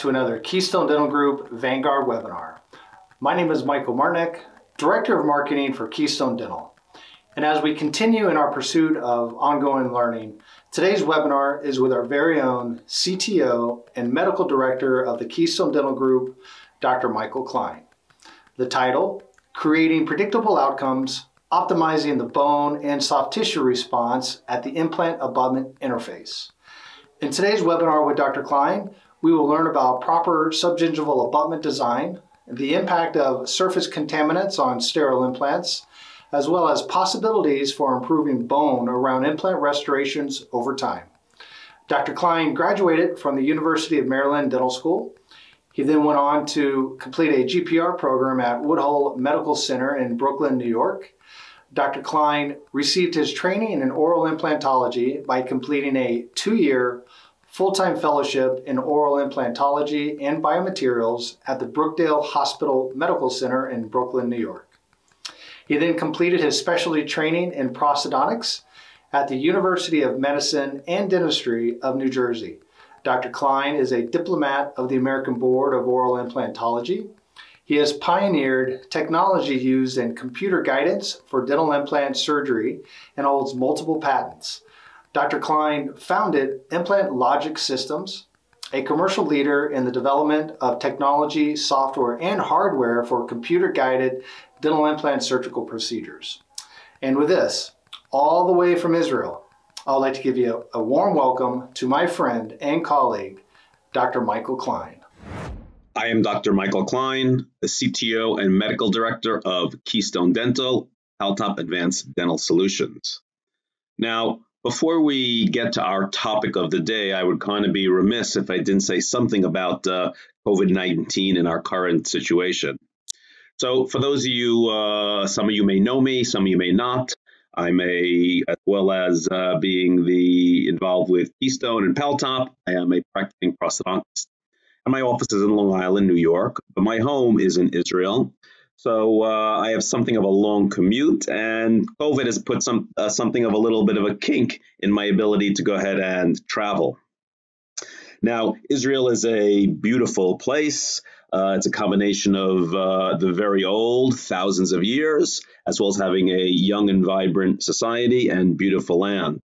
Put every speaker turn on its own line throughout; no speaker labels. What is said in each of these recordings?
to another Keystone Dental Group Vanguard webinar. My name is Michael Marnick, Director of Marketing for Keystone Dental. And as we continue in our pursuit of ongoing learning, today's webinar is with our very own CTO and Medical Director of the Keystone Dental Group, Dr. Michael Klein. The title, Creating Predictable Outcomes, Optimizing the Bone and Soft Tissue Response at the Implant Abutment Interface. In today's webinar with Dr. Klein, we will learn about proper subgingival abutment design, the impact of surface contaminants on sterile implants, as well as possibilities for improving bone around implant restorations over time. Dr. Klein graduated from the University of Maryland Dental School. He then went on to complete a GPR program at Woodhull Medical Center in Brooklyn, New York. Dr. Klein received his training in oral implantology by completing a two-year full-time fellowship in oral implantology and biomaterials at the Brookdale Hospital Medical Center in Brooklyn, New York. He then completed his specialty training in prosthodontics at the University of Medicine and Dentistry of New Jersey. Dr. Klein is a diplomat of the American Board of Oral Implantology. He has pioneered technology used in computer guidance for dental implant surgery and holds multiple patents. Dr. Klein founded Implant Logic Systems, a commercial leader in the development of technology, software, and hardware for computer-guided dental implant surgical procedures. And with this, all the way from Israel, I'd like to give you a warm welcome to my friend and colleague, Dr. Michael Klein.
I am Dr. Michael Klein, the CTO and Medical Director of Keystone Dental, Paltop Advanced Dental Solutions. Now, before we get to our topic of the day, I would kind of be remiss if I didn't say something about uh, COVID 19 and our current situation. So, for those of you, uh, some of you may know me, some of you may not. I'm a, as well as uh, being the involved with Keystone and Paltop, I am a practicing prosthodontist. And my office is in Long Island, New York, but my home is in Israel. So uh, I have something of a long commute, and COVID has put some uh, something of a little bit of a kink in my ability to go ahead and travel. Now, Israel is a beautiful place. Uh, it's a combination of uh, the very old, thousands of years, as well as having a young and vibrant society and beautiful land.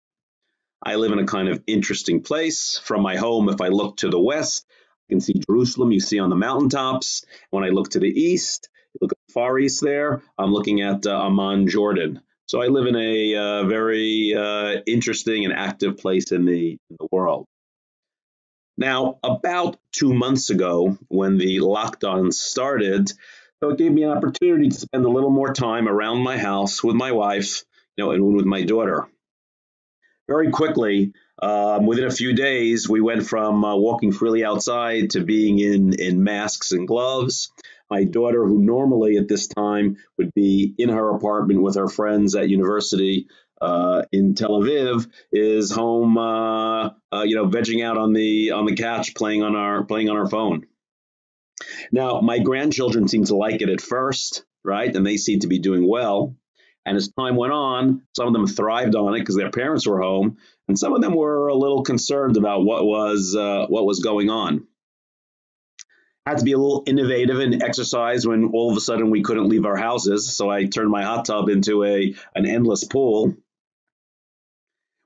I live in a kind of interesting place. From my home, if I look to the west, I can see Jerusalem, you see on the mountaintops. When I look to the east, look at the Far East there. I'm looking at uh, Amman, Jordan. So I live in a uh, very uh, interesting and active place in the, in the world. Now, about two months ago, when the lockdown started, so it gave me an opportunity to spend a little more time around my house with my wife, you know, and with my daughter. Very quickly, um, within a few days, we went from uh, walking freely outside to being in in masks and gloves. My daughter, who normally at this time would be in her apartment with her friends at university uh, in Tel Aviv, is home, uh, uh, you know, vegging out on the on the couch, playing on our playing on our phone. Now, my grandchildren seem to like it at first, right? And they seem to be doing well. And as time went on, some of them thrived on it because their parents were home, and some of them were a little concerned about what was uh, what was going on had to be a little innovative and exercise when all of a sudden we couldn't leave our houses. So I turned my hot tub into a an endless pool.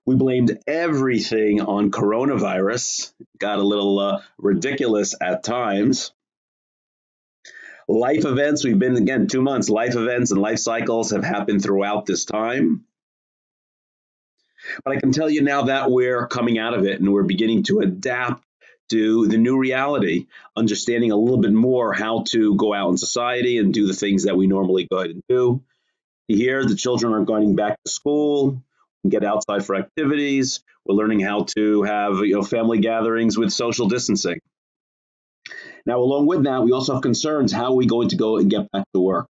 We blamed everything on coronavirus. Got a little uh, ridiculous at times. Life events, we've been again two months. Life events and life cycles have happened throughout this time. But I can tell you now that we're coming out of it and we're beginning to adapt to the new reality, understanding a little bit more how to go out in society and do the things that we normally go ahead and do. Here, the children are going back to school and get outside for activities. We're learning how to have you know family gatherings with social distancing. Now, along with that, we also have concerns: how are we going to go and get back to work?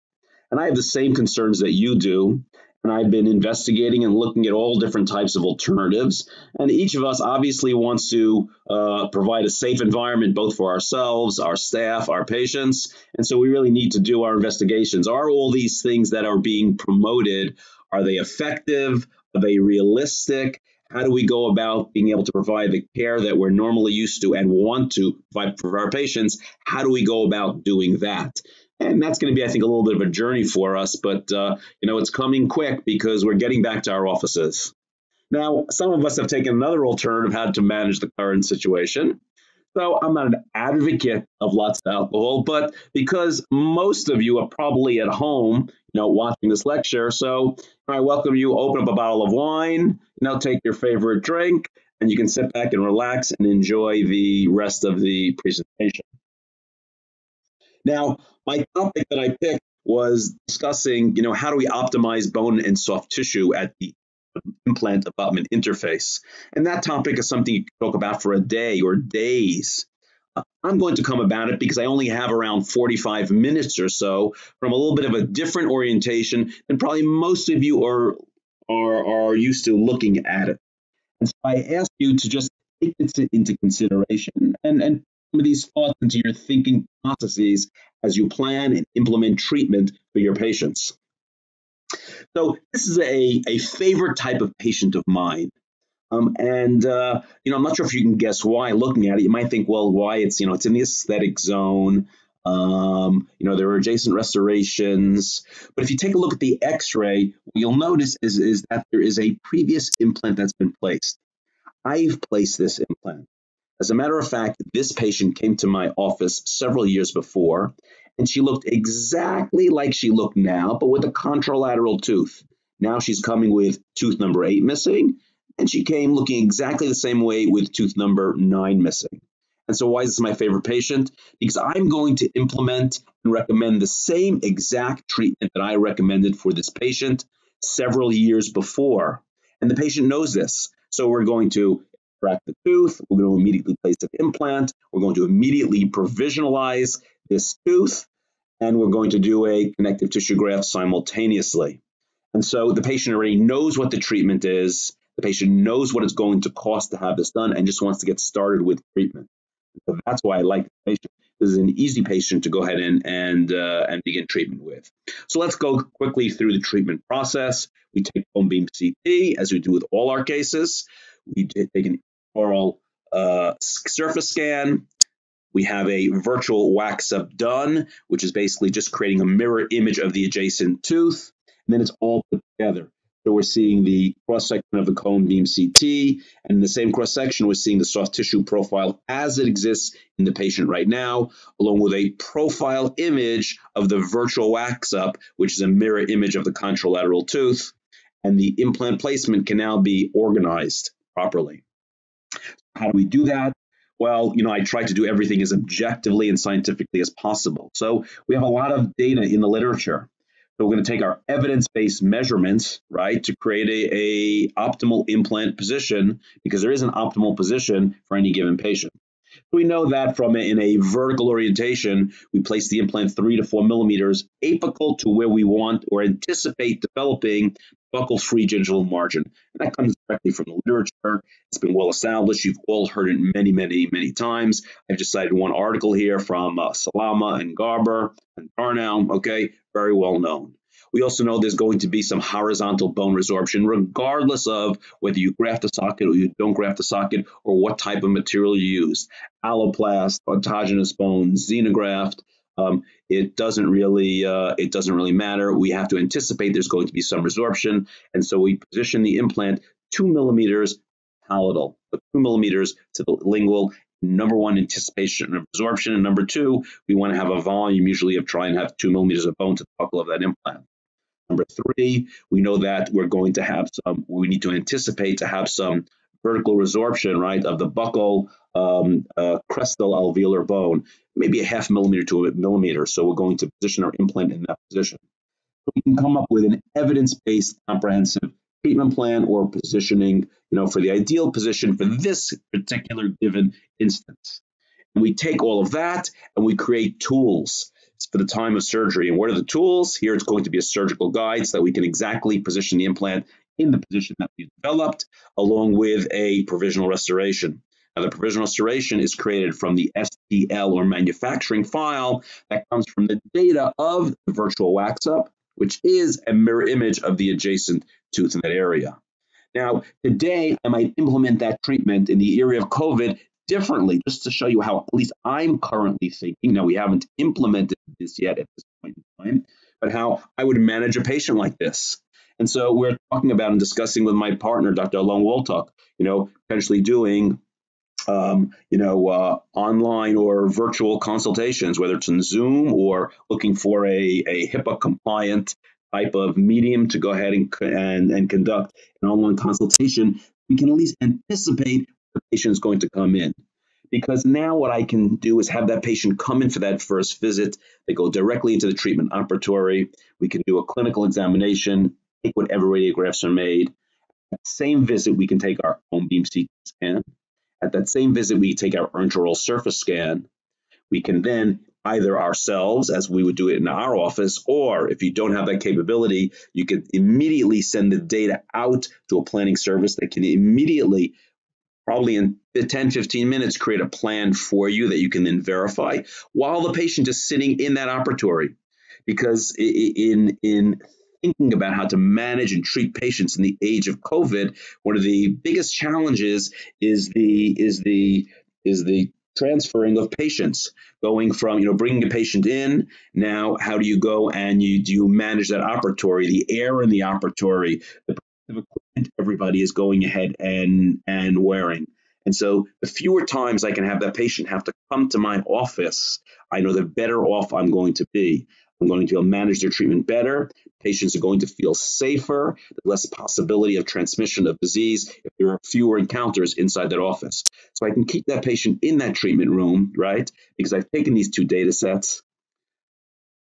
And I have the same concerns that you do and I've been investigating and looking at all different types of alternatives. And each of us obviously wants to uh, provide a safe environment both for ourselves, our staff, our patients. And so we really need to do our investigations. Are all these things that are being promoted, are they effective? Are they realistic? How do we go about being able to provide the care that we're normally used to and want to provide for our patients? How do we go about doing that? And that's going to be, I think, a little bit of a journey for us, but uh, you know, it's coming quick because we're getting back to our offices. Now, some of us have taken another alternative how to manage the current situation. So I'm not an advocate of lots of alcohol, but because most of you are probably at home, you know, watching this lecture, so I welcome you. Open up a bottle of wine, you know, take your favorite drink, and you can sit back and relax and enjoy the rest of the presentation. Now, my topic that I picked was discussing, you know, how do we optimize bone and soft tissue at the implant abutment interface. And that topic is something you can talk about for a day or days. Uh, I'm going to come about it because I only have around 45 minutes or so from a little bit of a different orientation than probably most of you are, are, are used to looking at it. And so I ask you to just take this into consideration and, and some of these thoughts into your thinking processes as you plan and implement treatment for your patients. So this is a, a favorite type of patient of mine. Um, and uh, you know, I'm not sure if you can guess why. Looking at it, you might think, well, why it's you know it's in the aesthetic zone. Um, you know, there are adjacent restorations. But if you take a look at the X-ray, what you'll notice is is that there is a previous implant that's been placed. I've placed this implant. As a matter of fact, this patient came to my office several years before, and she looked exactly like she looked now, but with a contralateral tooth. Now she's coming with tooth number eight missing, and she came looking exactly the same way with tooth number nine missing. And so, why is this my favorite patient? Because I'm going to implement and recommend the same exact treatment that I recommended for this patient several years before. And the patient knows this. So, we're going to extract the tooth, we're going to immediately place an implant, we're going to immediately provisionalize this tooth, and we're going to do a connective tissue graft simultaneously. And so the patient already knows what the treatment is, the patient knows what it's going to cost to have this done, and just wants to get started with treatment. So that's why I like the patient. This is an easy patient to go ahead and and uh, and begin treatment with. So let's go quickly through the treatment process. We take cone beam CT as we do with all our cases. We take an oral uh, surface scan. We have a virtual wax up done, which is basically just creating a mirror image of the adjacent tooth. And then it's all put together. So we're seeing the cross section of the cone beam CT, and in the same cross section, we're seeing the soft tissue profile as it exists in the patient right now, along with a profile image of the virtual wax up, which is a mirror image of the contralateral tooth. And the implant placement can now be organized properly. How do we do that? well, you know, I try to do everything as objectively and scientifically as possible. So we have a lot of data in the literature. So we're going to take our evidence-based measurements, right, to create a, a optimal implant position because there is an optimal position for any given patient. We know that from in a vertical orientation, we place the implant three to four millimeters apical to where we want or anticipate developing buccal-free gingival margin. And that comes directly from the literature. It's been well established. You've all heard it many, many, many times. I've just cited one article here from uh, Salama and Garber and Tarnow, okay, very well known. We also know there's going to be some horizontal bone resorption, regardless of whether you graft a socket or you don't graft a socket or what type of material you use. Alloplast, autogenous bone, xenograft, um, it doesn't really uh, it doesn't really matter. We have to anticipate there's going to be some resorption, and so we position the implant two millimeters palatal, but two millimeters to the lingual. Number one, anticipation of resorption, and number two, we want to have a volume usually of try and have two millimeters of bone to the buccal of that implant. Number three, we know that we're going to have some, we need to anticipate to have some vertical resorption, right, of the buccal um, uh, crestal alveolar bone, maybe a half millimeter to a millimeter. So we're going to position our implant in that position. So we can come up with an evidence-based comprehensive treatment plan or positioning, you know, for the ideal position for this particular given instance. And we take all of that and we create tools for the time of surgery. And what are the tools? Here it's going to be a surgical guide so that we can exactly position the implant in the position that we developed, along with a provisional restoration. Now, the provisional restoration is created from the STL or manufacturing file that comes from the data of the virtual wax up, which is a mirror image of the adjacent tooth in that area. Now, today I might implement that treatment in the area of COVID differently, just to show you how at least I'm currently thinking. Now, we haven't implemented this yet at this point in time, but how I would manage a patient like this. And so we're talking about and discussing with my partner, Dr. Alon Woltuck, you know, potentially doing um, you know, uh, online or virtual consultations, whether it's in Zoom or looking for a, a HIPAA compliant type of medium to go ahead and, and, and conduct an online consultation, we can at least anticipate patient is going to come in. Because now what I can do is have that patient come in for that first visit. They go directly into the treatment operatory. We can do a clinical examination, take whatever radiographs are made. At the same visit, we can take our cone beam CT scan. At that same visit, we take our intraoral surface scan. We can then either ourselves, as we would do it in our office, or if you don't have that capability, you can immediately send the data out to a planning service that can immediately, probably in 10, 15 minutes, create a plan for you that you can then verify while the patient is sitting in that operatory. Because in, in thinking about how to manage and treat patients in the age of COVID, one of the biggest challenges is the is the is the transferring of patients going from you know bringing a patient in now how do you go and you do you manage that operatory the air in the operatory the everybody is going ahead and and wearing and so the fewer times i can have that patient have to come to my office i know the better off i'm going to be I'm going to be able to manage their treatment better. Patients are going to feel safer, less possibility of transmission of disease if there are fewer encounters inside that office. So I can keep that patient in that treatment room, right? Because I've taken these two data sets.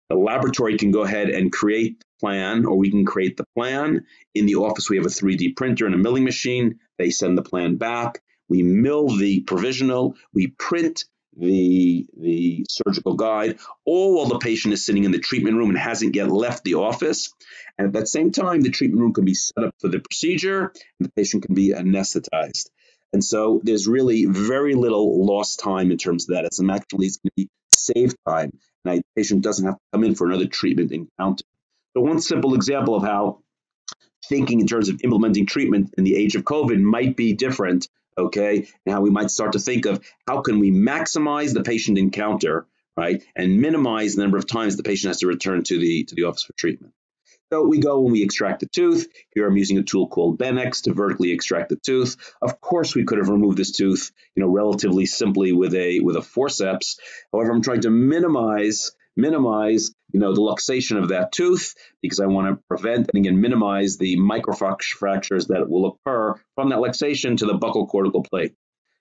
The laboratory can go ahead and create plan, or we can create the plan. In the office, we have a 3D printer and a milling machine. They send the plan back. We mill the provisional, we print the, the surgical guide, all while the patient is sitting in the treatment room and hasn't yet left the office. And at that same time, the treatment room can be set up for the procedure and the patient can be anesthetized. And so there's really very little lost time in terms of that. It's actually it's going to be saved time. And the patient doesn't have to come in for another treatment encounter. So one simple example of how thinking in terms of implementing treatment in the age of COVID might be different okay? and how we might start to think of how can we maximize the patient encounter, right, and minimize the number of times the patient has to return to the to the office for treatment. So we go and we extract the tooth. Here I'm using a tool called Benex to vertically extract the tooth. Of course, we could have removed this tooth, you know, relatively simply with a with a forceps. However, I'm trying to minimize minimize you know the luxation of that tooth because I want to prevent and again minimize the microfractures that will occur from that luxation to the buccal cortical plate.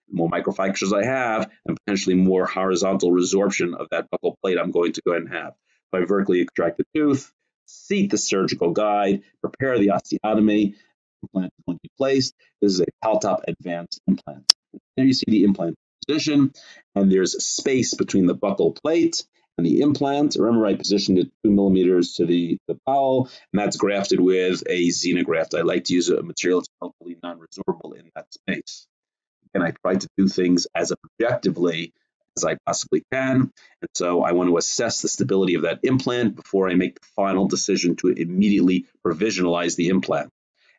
The more microfractures I have, and potentially more horizontal resorption of that buccal plate I'm going to go ahead and have. If I vertically extract the tooth, seat the surgical guide, prepare the osteotomy, implant is going to be placed. This is a Paltop advanced implant. There you see the implant position, and there's space between the buccal plate and the implant. Remember, I positioned it two millimeters to the, the bowel, and that's grafted with a xenograft. I like to use a material that's hopefully non-resorbable in that space. And I try to do things as objectively as I possibly can. And so I want to assess the stability of that implant before I make the final decision to immediately provisionalize the implant.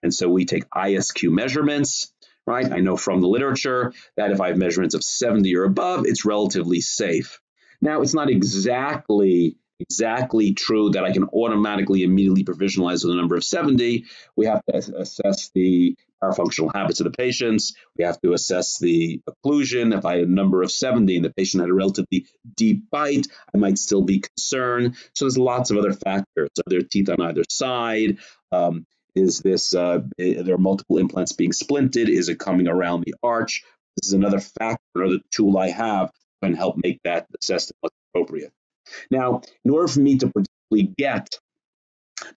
And so we take ISQ measurements, right? I know from the literature that if I have measurements of 70 or above, it's relatively safe. Now, it's not exactly exactly true that I can automatically immediately provisionalize with a number of 70. We have to assess the parafunctional habits of the patients. We have to assess the occlusion. If I had a number of 70 and the patient had a relatively deep bite, I might still be concerned. So there's lots of other factors. Are there teeth on either side? Um, is this, uh, are there multiple implants being splinted? Is it coming around the arch? This is another factor, another tool I have and help make that assessment what's appropriate. Now, in order for me to predictably get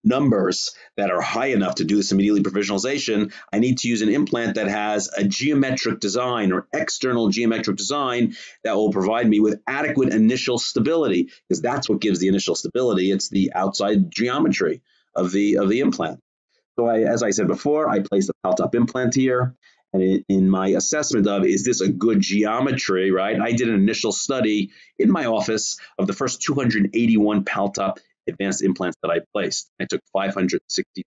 numbers that are high enough to do this immediately provisionalization, I need to use an implant that has a geometric design or external geometric design that will provide me with adequate initial stability because that's what gives the initial stability. It's the outside geometry of the of the implant. So I, as I said before, I placed a Paltop implant here. And in, my assessment of is this a good geometry, right? I did an initial study in my office of the first 281 Paltop advanced implants that I placed. I took 560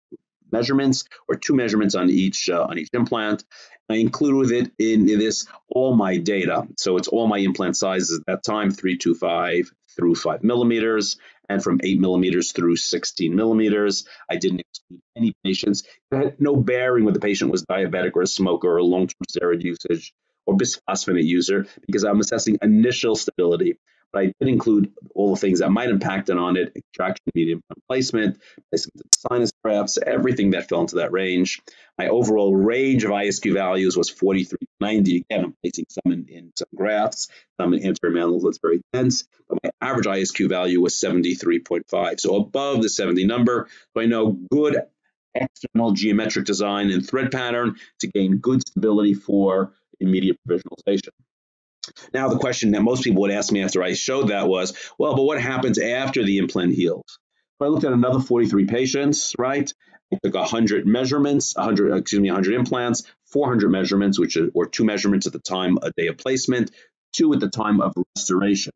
measurements or two measurements on each uh, on each implant. I include with it in, in this all my data. So it's all my implant sizes at that time, 325 through 5 millimeters, and from 8 millimeters through 16 millimeters. I didn't exclude any patients. It had no bearing whether the patient was diabetic or a smoker or long-term steroid usage or bisphosphonate user because I'm assessing initial stability but I did include all the things that might impact it on it, extraction medium placement, placement of sinus grafts, everything that fell into that range. My overall range of ISQ values was 43 to 90. Again, I'm placing some in, in some grafts, some in anterior that's very dense, but my average ISQ value was 73.5. So above the 70 number, so I know good external geometric design and thread pattern to gain good stability for immediate provisionalization. Now, the question that most people would ask me after I showed that was, well, but what happens after the implant heals? So I looked at another 43 patients, right? I took 100 measurements, 100, excuse me, 100 implants, 400 measurements, which are, or two measurements at the time a day of placement, two at the time of restoration.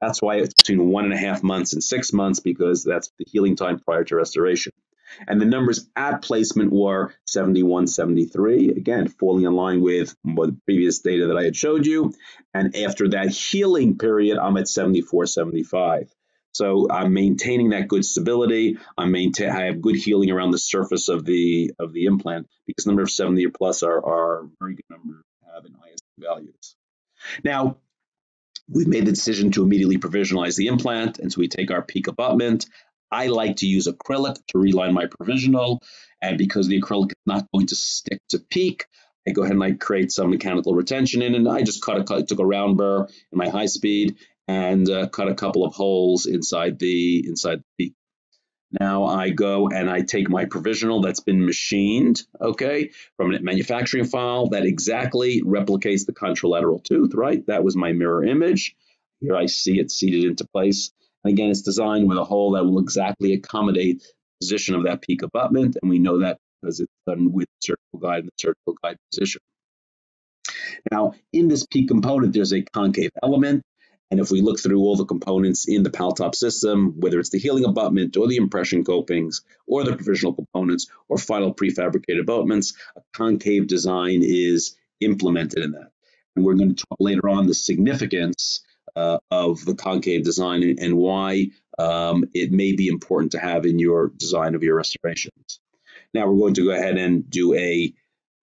That's why it's between one and a half months and six months because that's the healing time prior to restoration. And the numbers at placement were 71, 73, again, falling in line with the previous data that I had showed you. And after that healing period, I'm at 74, 75. So I'm maintaining that good stability. I'm maintain I have good healing around the surface of the of the implant because number of 70 or plus are, are very good number have in ISQ values. Now, we've made the decision to immediately provisionalize the implant, and so we take our PEEK abutment. I like to use acrylic to reline my provisional. And because the acrylic is not going to stick to PEEK, I go ahead and I create some mechanical retention in, and I just cut a cut, took a round burr in my high speed and uh, cut a couple of holes inside the inside the PEEK. Now I go and I take my provisional that's been machined, okay, from a manufacturing file that exactly replicates the contralateral tooth, right? That was my mirror image. Here I see it seated into place. And again, it's designed with a hole that will exactly accommodate the position of that PEEK abutment, and we know that because it's done with the surgical guide and the surgical guide position. Now, in this PEEK component, there's a concave element, and if we look through all the components in the Paltop system, whether it's the healing abutment or the impression copings or the provisional components or final prefabricated abutments, a concave design is implemented in that. And we're going to talk later on the significance uh, of the concave design and why um, it may be important to have in your design of your restorations. Now we're going to go ahead and do a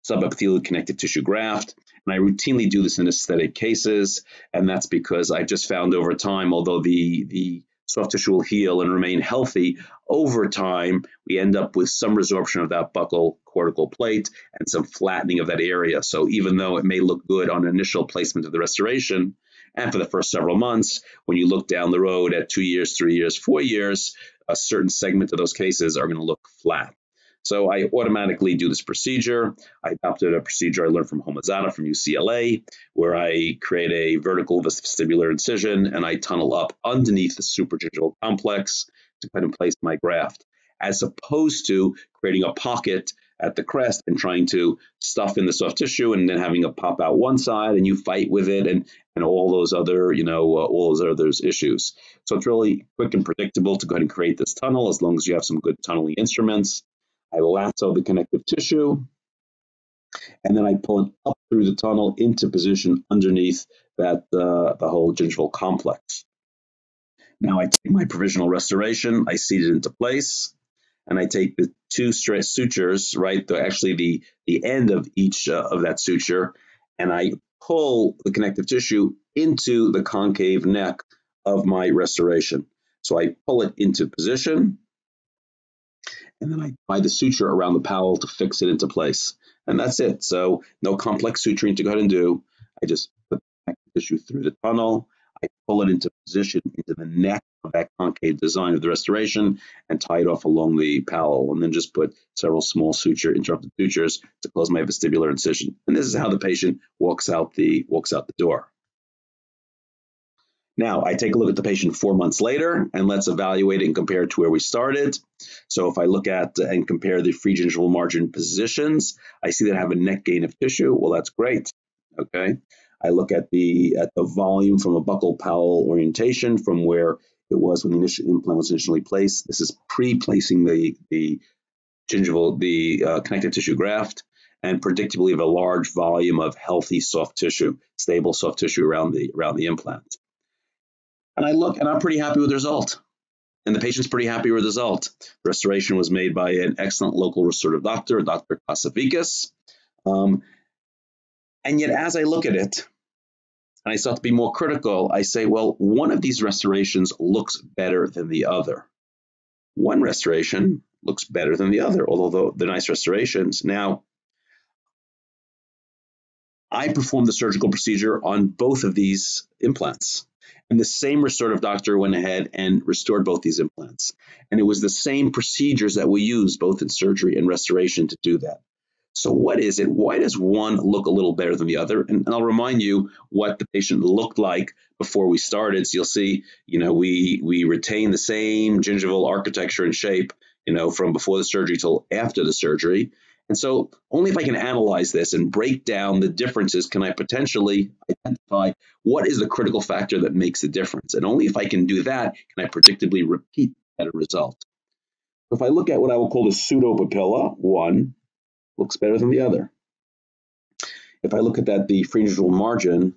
subepithelial connective tissue graft. And I routinely do this in aesthetic cases, and that's because I've just found over time, although the, the soft tissue will heal and remain healthy, over time we end up with some resorption of that buccal cortical plate and some flattening of that area. So even though it may look good on initial placement of the restoration, and for the first several months, when you look down the road at two years, three years, four years, a certain segment of those cases are going to look flat. So I automatically do this procedure. I adopted a procedure I learned from Homa Zadeh from UCLA, where I create a vertical vestibular incision and I tunnel up underneath the supragingival complex to put in place my graft, as opposed to creating a pocket at the crest and trying to stuff in the soft tissue and then having it pop out one side and you fight with it and and all those other you know uh, all those other issues. So it's really quick and predictable to go ahead and create this tunnel as long as you have some good tunneling instruments. I lasso the connective tissue. And then i pull it up through the tunnel into position underneath that uh, the whole gingival complex. Now i take my provisional restoration. I seat it into place and I take the two stress sutures, right, the, actually the, the end of each uh, of that suture, and I pull the connective tissue into the concave neck of my restoration. So I pull it into position, and then I tie the suture around the palatal to fix it into place. And that's it. So no complex suturing to go ahead and do. I just put the connective tissue through the tunnel. I pull it into position into the neck of that concave design of the restoration and tie it off along the palatal and then just put several small suture interrupted sutures to close my vestibular incision. And this is how the patient walks out the walks out the door. Now, I take a look at the patient four months later, and let's evaluate and compare it to where we started. So if I look at and compare the free gingival margin positions, I see that I have a neck gain of tissue. Well, that's great. Okay. I look at the at the volume from a buccal palatal orientation from where it was when the initial implant was initially placed. This is pre-placing the, the gingival, the uh, connective tissue graft, and predictably of a large volume of healthy soft tissue, stable soft tissue around the around the implant. And I look, and I'm pretty happy with the result. And the patient's pretty happy with the result. Restoration was made by an excellent local restorative doctor, Dr. Kasavikas. Um, and yet, as I look at it, and I start to be more critical, I say, well, one of these restorations looks better than the other. One restoration looks better than the other, although they're nice restorations. Now, I performed the surgical procedure on both of these implants. And the same restorative doctor went ahead and restored both these implants. And it was the same procedures that we used both in surgery and restoration to do that. So what is it? Why does one look a little better than the other? And, and I'll remind you what the patient looked like before we started. So you'll see, you know, we we retain the same gingival architecture and shape, you know, from before the surgery till after the surgery. And so only if I can analyze this and break down the differences can I potentially identify what is the critical factor that makes the difference. And only if I can do that can I predictably repeat that result. If I look at what I will call the pseudopapilla, one looks better than the other. If I look at that, the free gingival margin,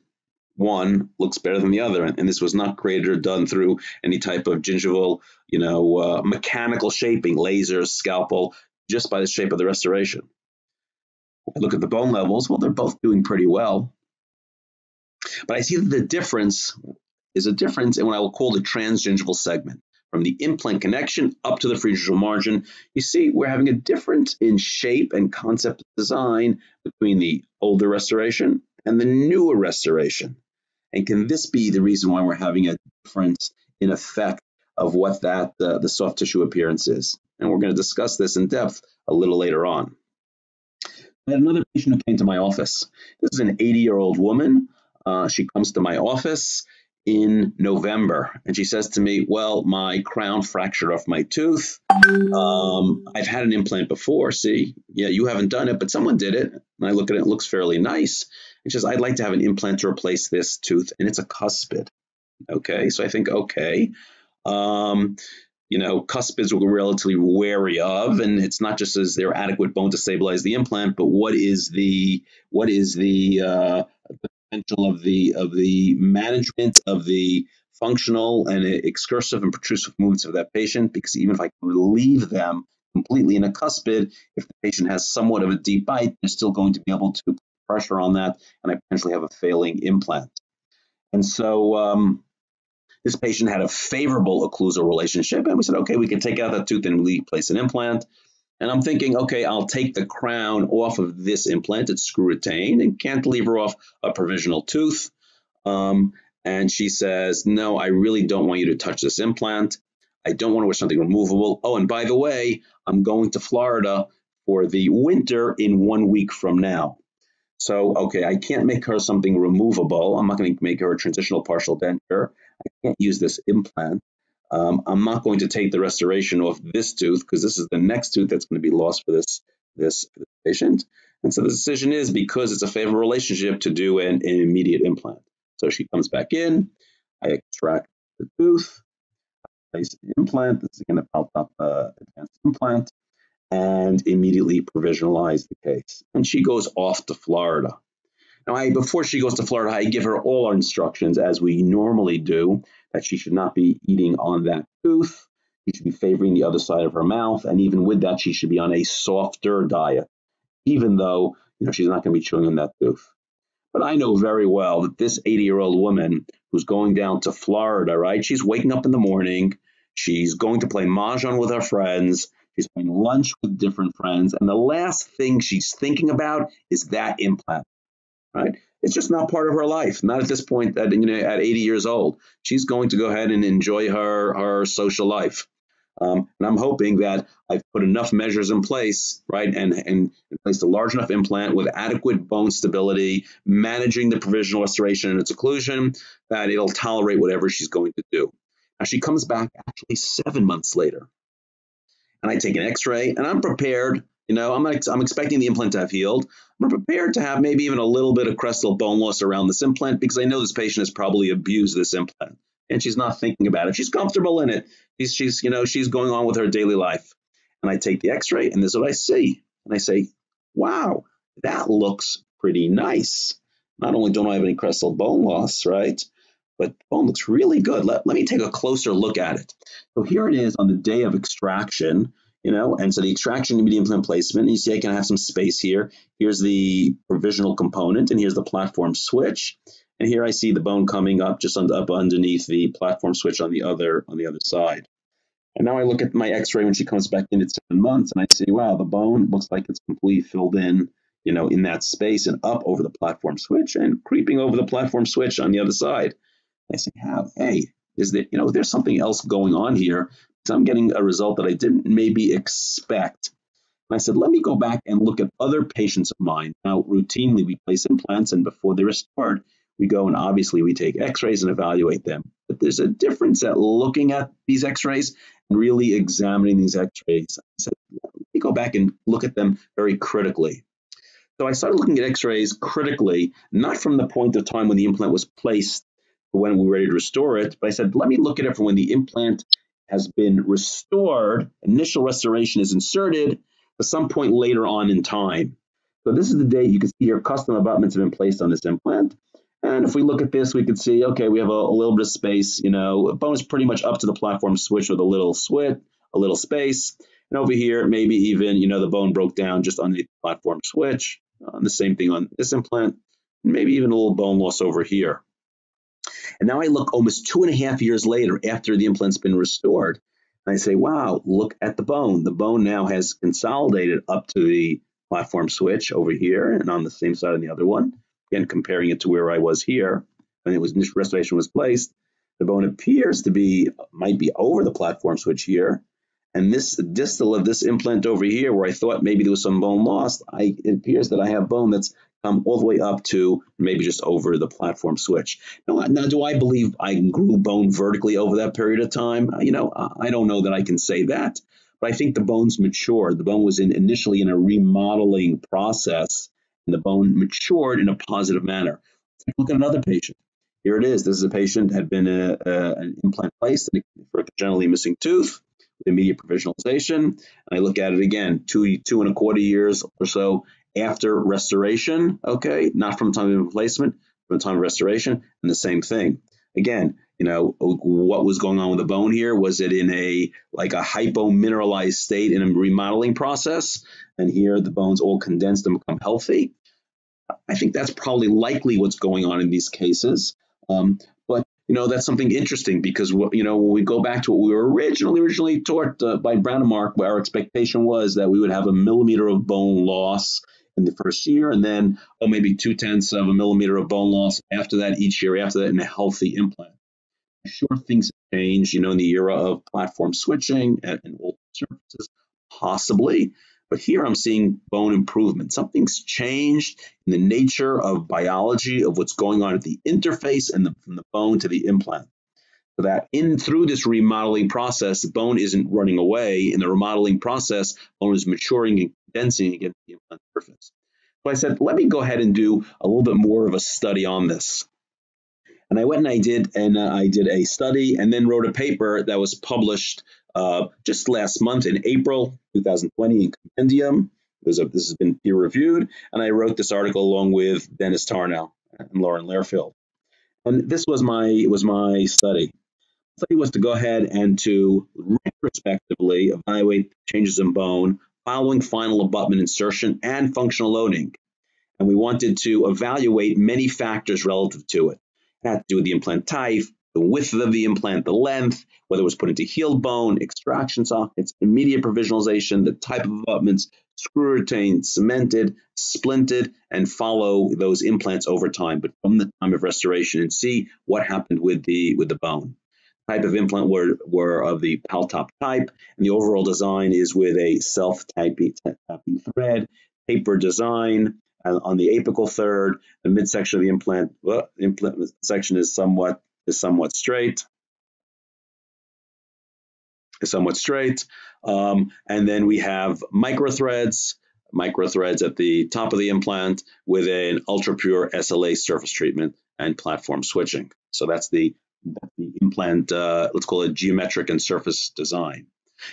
one looks better than the other. And this was not created or done through any type of gingival, you know, uh, mechanical shaping, laser, scalpel just by the shape of the restoration. I look at the bone levels, well, they're both doing pretty well. But I see that the difference is a difference in what I will call the transgingival segment. From the implant connection up to the free gingival margin, you see we're having a difference in shape and concept design between the older restoration and the newer restoration. And can this be the reason why we're having a difference in effect of what that uh, the soft tissue appearance is? and we're going to discuss this in depth a little later on. I had another patient who came to my office. This is an 80 year old woman. Uh, she comes to my office in November and she says to me, Well, my crown fractured off my tooth. Um, I've had an implant before. See, yeah, you haven't done it, but someone did it. And I look at it, it looks fairly nice. And she says, I'd like to have an implant to replace this tooth, and it's a cuspid. Okay, so I think, okay. Um, you know, cuspids we're relatively wary of, and it's not just is there adequate bone to stabilize the implant, but what is the what is the, uh, potential of the of the management of the functional and excursive and protrusive movements of that patient? Because even if I can relieve them completely in a cuspid, if the patient has somewhat of a deep bite, they're still going to be able to put pressure on that, and I potentially have a failing implant. And so um, this patient had a favorable occlusal relationship, and we said, okay, we can take out that tooth and replace an implant. And I'm thinking, okay, I'll take the crown off of this implant. It's screw retained and cantilever off a provisional tooth. Um, and she says, no, I really don't want you to touch this implant. I don't want to wear something removable. Oh, and by the way, I'm going to Florida for the winter in one week from now. So, okay, I can't make her something removable. I'm not going to make her a transitional partial denture. I can't use this implant. Um, I'm not going to take the restoration off this tooth because this is the next tooth that's going to be lost for this, this, patient. And so the decision is because it's a favorable relationship to do an, an immediate implant. So she comes back in, I extract the tooth, place the implant. This is again a Paltop uh, advanced implant, and immediately provisionalize the case. And she goes off to Florida. Now, I, before she goes to Florida, I give her all our instructions as we normally do that she should not be eating on that tooth. She should be favoring the other side of her mouth. And even with that, she should be on a softer diet, even though you know she's not going to be chewing on that tooth. But I know very well that this 80 year old woman who's going down to Florida, right? She's waking up in the morning. She's going to play mahjong with her friends. She's having lunch with different friends. And the last thing she's thinking about is that implant right? It's just not part of her life. Not at this point at you know at 80 years old. She's going to go ahead and enjoy her her social life. Um, and I'm hoping that I've put enough measures in place, right, and, and placed a large enough implant with adequate bone stability, managing the provisional restoration and its occlusion, that it'll tolerate whatever she's going to do. Now she comes back actually seven months later, and I take an X-ray, and I'm prepared you know, I'm, I'm expecting the implant to have healed. I'm prepared to have maybe even a little bit of crestal bone loss around this implant because I know this patient has probably abused this implant and she's not thinking about it. She's comfortable in it. She's, she's, you know, she's going on with her daily life. and I take the x-ray and this is what I see. And I say, wow, that looks pretty nice. Not only don't I have any crestal bone loss, right? But bone looks really good. Let, let me take a closer look at it. So here it is on the day of extraction, you know, and so the extraction immediate implant placement, you see I can have some space here. Here's the provisional component, and here's the platform switch. And here I see the bone coming up just up underneath the platform switch on the other on the other side. And now I look at my x-ray when she comes back in at seven months and I see, wow, the bone looks like it's completely filled in, you know, in that space and up over the platform switch and creeping over the platform switch on the other side. I say, how, hey, is there, you know, there's something else going on here. So I'm getting a result that I didn't maybe expect. And I said, let me go back and look at other patients of mine. Now, routinely we place implants and before they're restored, we go and obviously we take x-rays and evaluate them. But there's a difference at looking at these x-rays and really examining these x-rays. I said, let me go back and look at them very critically. So I started looking at x-rays critically, not from the point of time when the implant was placed when we were ready to restore it, but I said, let me look at it from when the implant has been restored, initial restoration is inserted, at some point later on in time. So this is the date you can see here custom abutments have been placed on this implant. And if we look at this, we can see, okay, we have a, a little bit of space, you know, bone is pretty much up to the platform switch with a little switch, a little space. And over here, maybe even, you know, the bone broke down just underneath the platform switch. Uh, the same thing on this implant, maybe even a little bone loss over here. And now I look almost two and a half years later after the implant's been restored. And I say, wow, look at the bone. The bone now has consolidated up to the platform switch over here and on the same side on the other one. Again, comparing it to where I was here when it was restoration was placed, the bone appears to be might be over the platform switch here. And this distal of this implant over here, where I thought maybe there was some bone lost, I, it appears that I have bone that's come all the way up to maybe just over the platform switch. Now, now, do I believe I grew bone vertically over that period of time? Uh, you know, I don't know that I can say that, but I think the bone's matured. The bone was in, initially in a remodeling process and the bone matured in a positive manner. Look at another patient. Here it is. This is a patient had been a, a, an implant placed for a congenitally missing tooth with immediate provisionalization. And I look at it again, two two and a quarter years or so after restoration. Okay, not from time of replacement, from time of restoration, and the same thing. Again, you know what was going on with the bone here was it in a like a hypomineralized state in a remodeling process and here the bones all condensed and become healthy i think that's probably likely what's going on in these cases um, but you know that's something interesting because you know when we go back to what we were originally originally taught uh, by Brånemark, where our expectation was that we would have a millimeter of bone loss in the first year, and then oh maybe two tenths of a millimeter of bone loss after that each year after that in a healthy implant. Sure, things have changed, you know, in the era of platform switching and, and old surfaces, possibly. But here I'm seeing bone improvement. Something's changed in the nature of biology of what's going on at the interface and the, from the bone to the implant. So that in through this remodeling process, bone isn't running away. In the remodeling process, bone is maturing and condensing against the surface. So I said, let me go ahead and do a little bit more of a study on this. And I went and I did, and uh, I did a study, and then wrote a paper that was published uh, just last month in April 2020 in Compendium. A, this has been peer reviewed, and I wrote this article along with Dennis Tarnow and Lauren Lehrfield. And this was my was my study. The study was to go ahead and to retrospectively evaluate changes in bone following final abutment insertion and functional loading. And we wanted to evaluate many factors relative to it. It had to do with the implant type, the width of the implant, the length, whether it was put into healed bone, extraction sockets, immediate provisionalization, the type of abutments, screw retained, cemented, splinted, and follow those implants over time, but from the time of restoration and see what happened with the with the bone. Type of implant were, were of the Paltop type, and the overall design is with a self-tapping thread, taper design, on the apical third, the midsection of the implant, well, implant section is somewhat is somewhat straight, is somewhat straight, um, and then we have micro threads, micro threads at the top of the implant with an ultra pure SLA surface treatment and platform switching. So that's the the implant. Uh, let's call it geometric and surface design.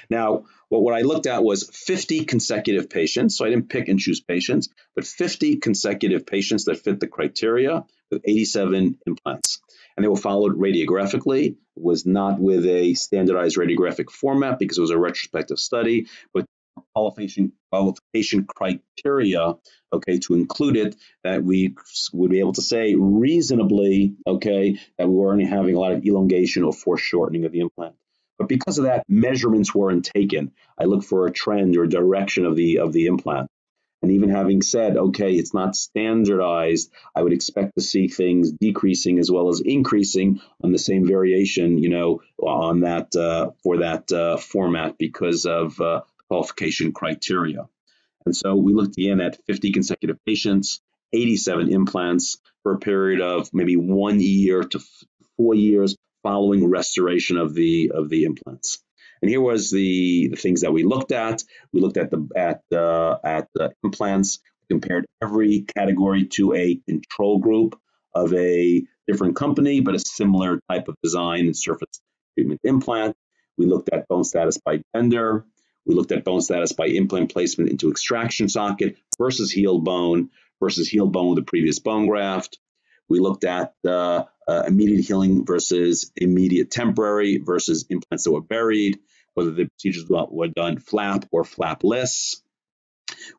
Now, what, what I looked at was 50 consecutive patients. So I didn't pick and choose patients, but 50 consecutive patients that fit the criteria with 87 implants. And they were followed radiographically. It was not with a standardized radiographic format because it was a retrospective study, but qualification qualification criteria okay to include it that we would be able to say reasonably okay that we weren't having a lot of elongation or foreshortening of the implant but because of that, measurements weren't taken. I look for a trend or direction of the of the implant. And even having said, okay, it's not standardized, I would expect to see things decreasing as well as increasing on the same variation, you know, on that uh, for that uh, format because of uh, qualification criteria. And so we looked again at 50 consecutive patients, 87 implants for a period of maybe one year to four years following restoration of the of the implants. And here was the, the things that we looked at. We looked at the at uh, at the implants, compared every category to a control group of a different company, but a similar type of design and surface treatment implant. We looked at bone status by gender. We looked at bone status by implant placement into extraction socket versus healed bone versus healed bone with the previous bone graft. We looked at uh, uh, immediate healing versus immediate temporary versus implants that were buried, whether the procedures were done flap or flapless.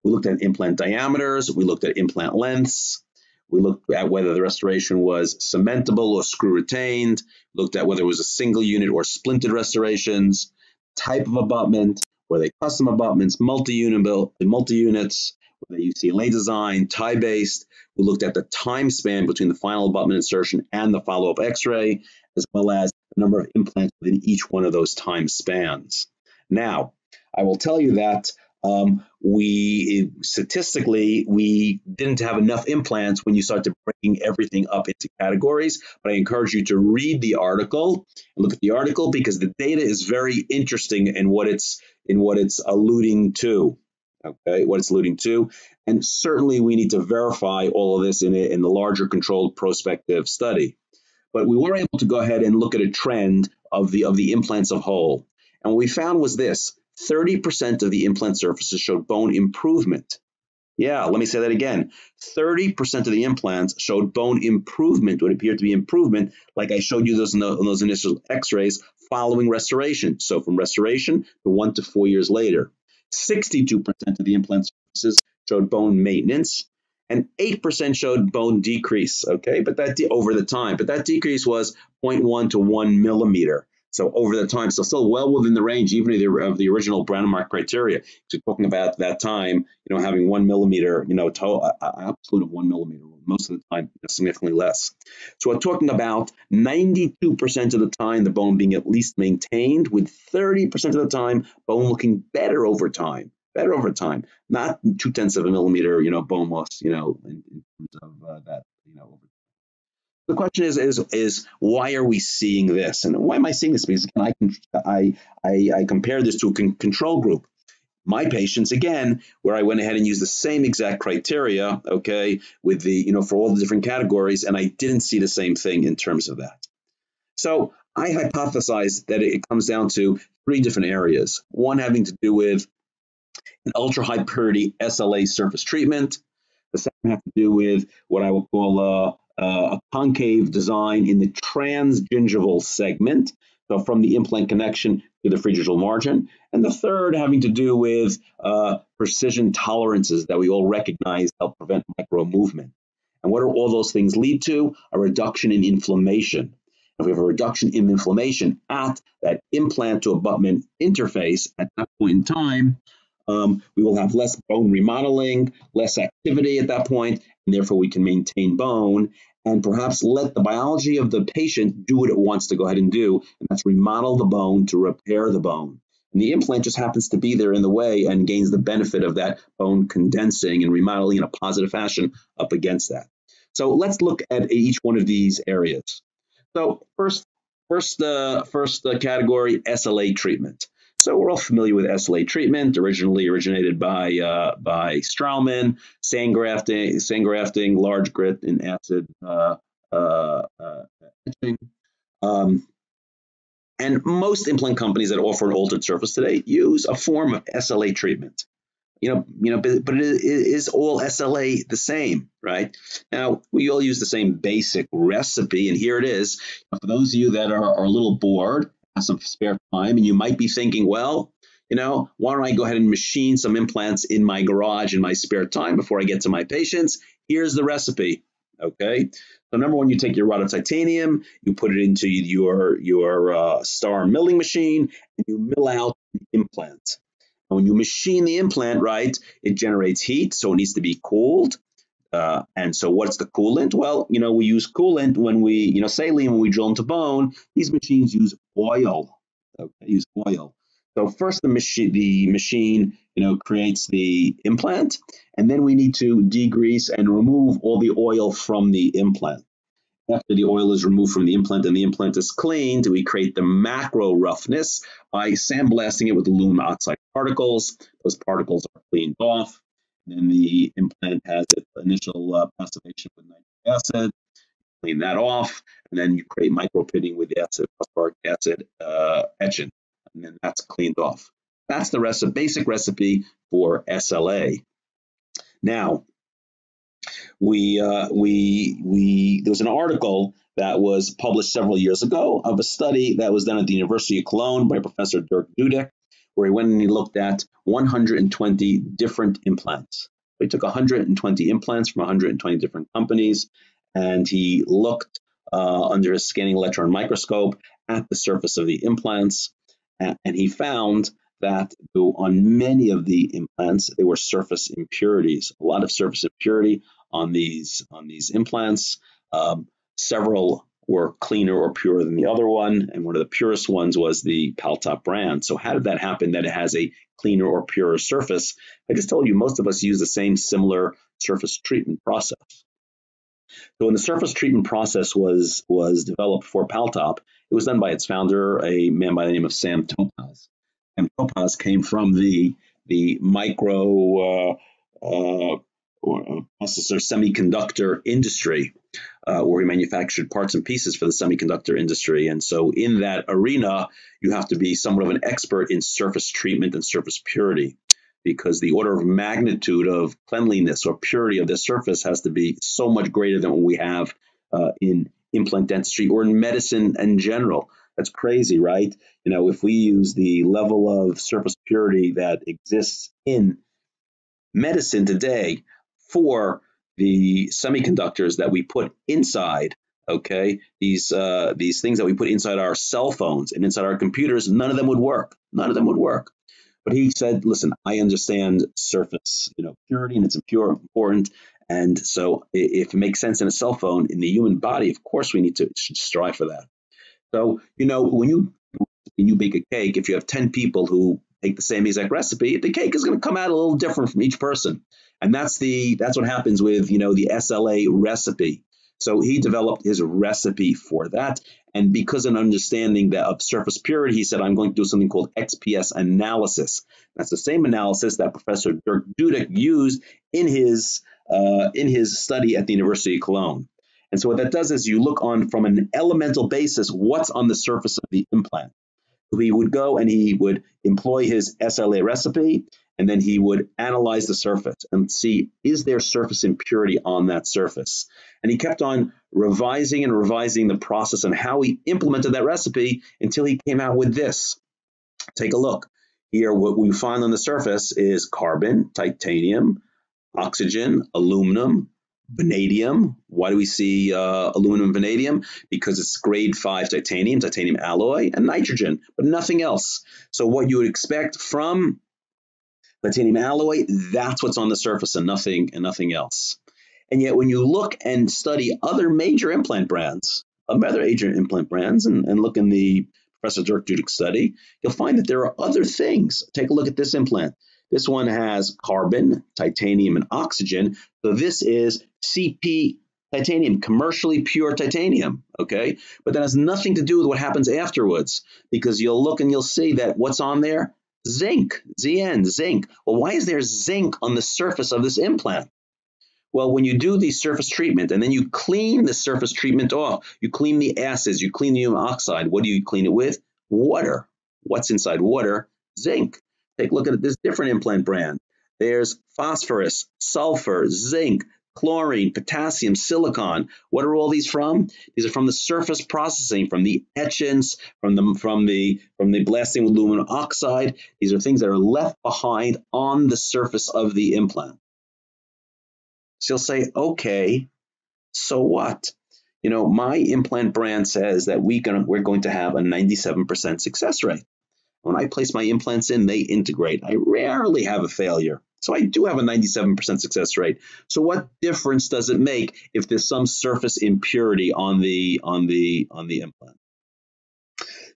We looked at implant diameters. We looked at implant lengths. We looked at whether the restoration was cementable or screw retained. Looked at whether it was a single unit or splinted restorations. Type of abutment. Were they custom abutments, multi-unit, multi-units? Were they UCLA design, tie-based? We looked at the time span between the final abutment insertion and the follow-up x-ray, as well as the number of implants within each one of those time spans. Now, I will tell you that um, we statistically we didn't have enough implants when you start to breaking everything up into categories. But I encourage you to read the article and look at the article because the data is very interesting in what it's in what it's alluding to okay, what it's alluding to. And certainly we need to verify all of this in, a, in the larger controlled prospective study. But we were able to go ahead and look at a trend of the, of the implants of whole. And what we found was this 30% of the implant surfaces showed bone improvement. Yeah, let me say that again. 30% of the implants showed bone improvement, what appeared to be improvement, like I showed you those in, the, in those initial x rays following restoration. So from restoration to one to four years later. 62% of the implant surfaces showed bone maintenance, and 8% showed bone decrease, okay, but that over the time, but that decrease was 0.1 to 1 millimeter. So over the time, so still well within the range, even of the, of the original Brånemark criteria. So talking about that time, you know, having one millimeter, you know, to, absolute of one millimeter, most of the time significantly less. So we're talking about 92% of the time the bone being at least maintained, with 30% of the time bone looking better over time. Better over time, not two tenths of a millimeter, you know, bone loss, you know, in, in terms of uh, that, you know, over the question is, is, is why are we seeing this? And why am I seeing this? Because I, I, I, I compare this to a con control group. My patients, again, where I went ahead and used the same exact criteria, okay, with the, you know, for all the different categories, and I didn't see the same thing in terms of that. So I hypothesize that it comes down to three different areas. One having to do with an ultra high purity SLA surface treatment. The second have to do with what I will call uh, uh, a concave design in the transgingival segment, so from the implant connection to the free gingival margin. And the third having to do with uh, precision tolerances that we all recognize help prevent micro movement. And what do all those things lead to? A reduction in inflammation. If we have a reduction in inflammation at that implant to abutment interface at that point in time, um, we will have less bone remodeling, less activity at that point, and therefore we can maintain bone and perhaps let the biology of the patient do what it wants to go ahead and do, and that's remodel the bone to repair the bone. And the implant just happens to be there in the way and gains the benefit of that bone condensing and remodeling in a positive fashion up against that. So let's look at each one of these areas. So first, first, uh, first uh, category, SLA treatment. So we're all familiar with SLA treatment, originally originated by uh, by Straumann, sand grafting, sand grafting, large grit and acid uh, uh, uh, etching. Um, And most implant companies that offer an altered surface today use a form of SLA treatment. You know, you know, but, but it is all SLA the same, right? Now we all use the same basic recipe, and here it is. For those of you that are, are a little bored, some spare time, and you might be thinking, well, you know, why don't I go ahead and machine some implants in my garage in my spare time before I get to my patients? Here's the recipe. Okay. So number one, you take your rod of titanium, you put it into your your uh, star milling machine, and you mill out an implant. And when you machine the implant, right, it generates heat, so it needs to be cooled. Uh, and so what's the coolant? Well, you know, we use coolant when we, you know, saline when we drill into bone. These machines use oil. Okay, use oil. So first the machine, the machine, you know, creates the implant, and then we need to degrease and remove all the oil from the implant. After the oil is removed from the implant and the implant is cleaned, we create the macro roughness by sandblasting it with aluminum oxide particles. Those particles are cleaned off. Then the implant has its initial uh, passivation with nitric acid. Clean that off, and then you create micro pitting with the acid, phosphoric acid uh, and then that's cleaned off. That's the recipe, basic recipe for SLA. Now, we uh, we we there was an article that was published several years ago of a study that was done at the University of Cologne by Professor Dirk Duddeck, where he went and he looked at 120 different implants. he took 120 implants from 120 different companies, and he looked uh, under a scanning electron microscope at the surface of the implants and he found that on many of the implants there were surface impurities, a lot of surface impurity on these on these implants. Um, several were cleaner or purer than the other one, and one of the purest ones was the Paltop brand. So how did that happen that it has a cleaner or purer surface? I just told you most of us use the same similar surface treatment process. So when the surface treatment process was was developed for Paltop, it was done by its founder, a man by the name of Sam Topaz. And Topaz came from the the micro uh, uh, uh, processor semiconductor industry, uh, where we manufactured parts and pieces for the semiconductor industry. And so, in that arena, you have to be somewhat of an expert in surface treatment and surface purity, because the order of magnitude of cleanliness or purity of the surface has to be so much greater than what we have uh, in implant dentistry or in medicine in general. That's crazy, right? You know, if we use the level of surface purity that exists in medicine today for the semiconductors that we put inside, okay, these uh, these things that we put inside our cell phones and inside our computers, none of them would work. None of them would work. But he said, listen, I understand surface, you know, purity and it's important. And so if it makes sense in a cell phone, in the human body, of course we need to strive for that. So, you know, when you when you bake a cake, if you have 10 people who take the same exact recipe, the cake is going to come out a little different from each person. And that's the that's what happens with, you know, the SLA recipe. So he developed his recipe for that. And because an understanding that of surface purity, he said, I'm going to do something called XPS analysis. That's the same analysis that Professor Dirk Duddeck used in his uh, in his study at the University of Cologne. And so what that does is you look on from an elemental basis what's on the surface of the implant. He would go and he would employ his SLA recipe, and then he would analyze the surface and see is there surface impurity on that surface. And he kept on revising and revising the process and how he implemented that recipe until he came out with this. Take a look. Here, what we find on the surface is carbon, titanium, oxygen, aluminum, vanadium. Why do we see uh, aluminum vanadium? Because it's grade 5 titanium, titanium alloy, and nitrogen, but nothing else. So what you would expect from titanium alloy, that's what's on the surface and nothing and nothing else. And yet when you look and study other major implant brands, other major implant brands, and, and look in the Professor Dirk Duddeck study, you'll find that there are other things. Take a look at this implant. This one has carbon, titanium, and oxygen. So this is CP titanium, commercially pure titanium, okay? But that has nothing to do with what happens afterwards because you'll look and you'll see that what's on there? Zinc, ZN, zinc. Well, why is there zinc on the surface of this implant? Well, when you do the surface treatment and then you clean the surface treatment off, you clean the acids, you clean the aluminum oxide, what do you clean it with? Water. What's inside water? Zinc. Take a look at this different implant brand. There's phosphorus, sulfur, zinc, chlorine, potassium, silicon. What are all these from? These are from the surface processing, from the etchants, from the from the from the blasting with aluminum oxide. These are things that are left behind on the surface of the implant. So you'll say, okay, so what? You know, my implant brand says that we gonna, we're going to have a 97% success rate. When I place my implants in, they integrate. I rarely have a failure. So I do have a 97% success rate. So what difference does it make if there's some surface impurity on the on the on the implant?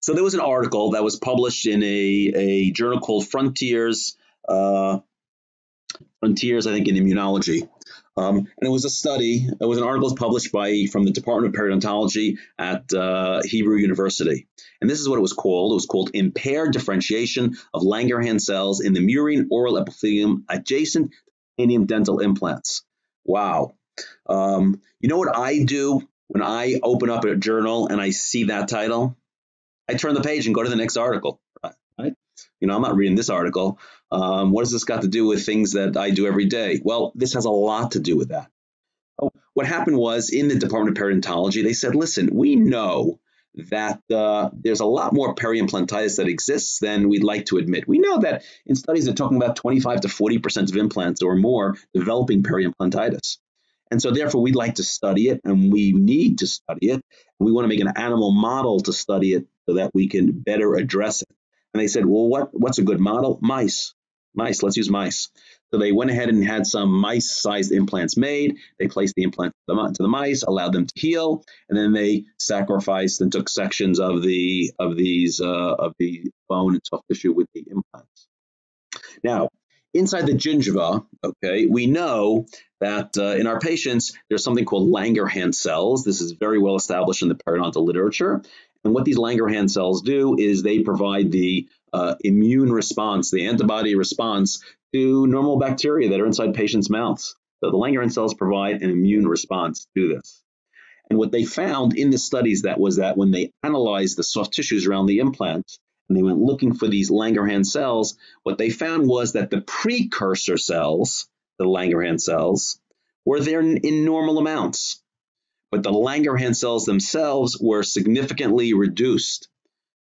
So there was an article that was published in a, a journal called Frontiers, uh, Frontiers, I think, in Immunology. Um, and it was a study, it was an article published by from the Department of Periodontology at uh, Hebrew University. And this is what it was called. It was called impaired differentiation of Langerhans cells in the murine oral epithelium adjacent to titanium dental implants. Wow. Um, you know what I do when I open up a journal and I see that title? I turn the page and go to the next article. You know, I'm not reading this article. Um, what has this got to do with things that I do every day? Well, this has a lot to do with that. Oh, what happened was in the Department of Periodontology, they said, listen, we know that uh, there's a lot more periimplantitis that exists than we'd like to admit. We know that in studies they're talking about 25 to 40% of implants or more developing periimplantitis. And so therefore we'd like to study it and we need to study it. We want to make an animal model to study it so that we can better address it. And they said, well, what, what's a good model? Mice mice. Let's use mice. So they went ahead and had some mice-sized implants made. They placed the implant to the mice, allowed them to heal, and then they sacrificed and took sections of the of these uh, of the bone and soft tissue with the implants. Now, inside the gingiva, okay, we know that uh, in our patients there's something called Langerhans cells. This is very well established in the periodontal literature. And what these Langerhans cells do is they provide the uh, immune response, the antibody response to normal bacteria that are inside patients' mouths. So the Langerhans cells provide an immune response to this. And what they found in the studies that was that when they analyzed the soft tissues around the implant and they went looking for these Langerhans cells, what they found was that the precursor cells, the Langerhans cells, were there in normal amounts but the Langerhans cells themselves were significantly reduced.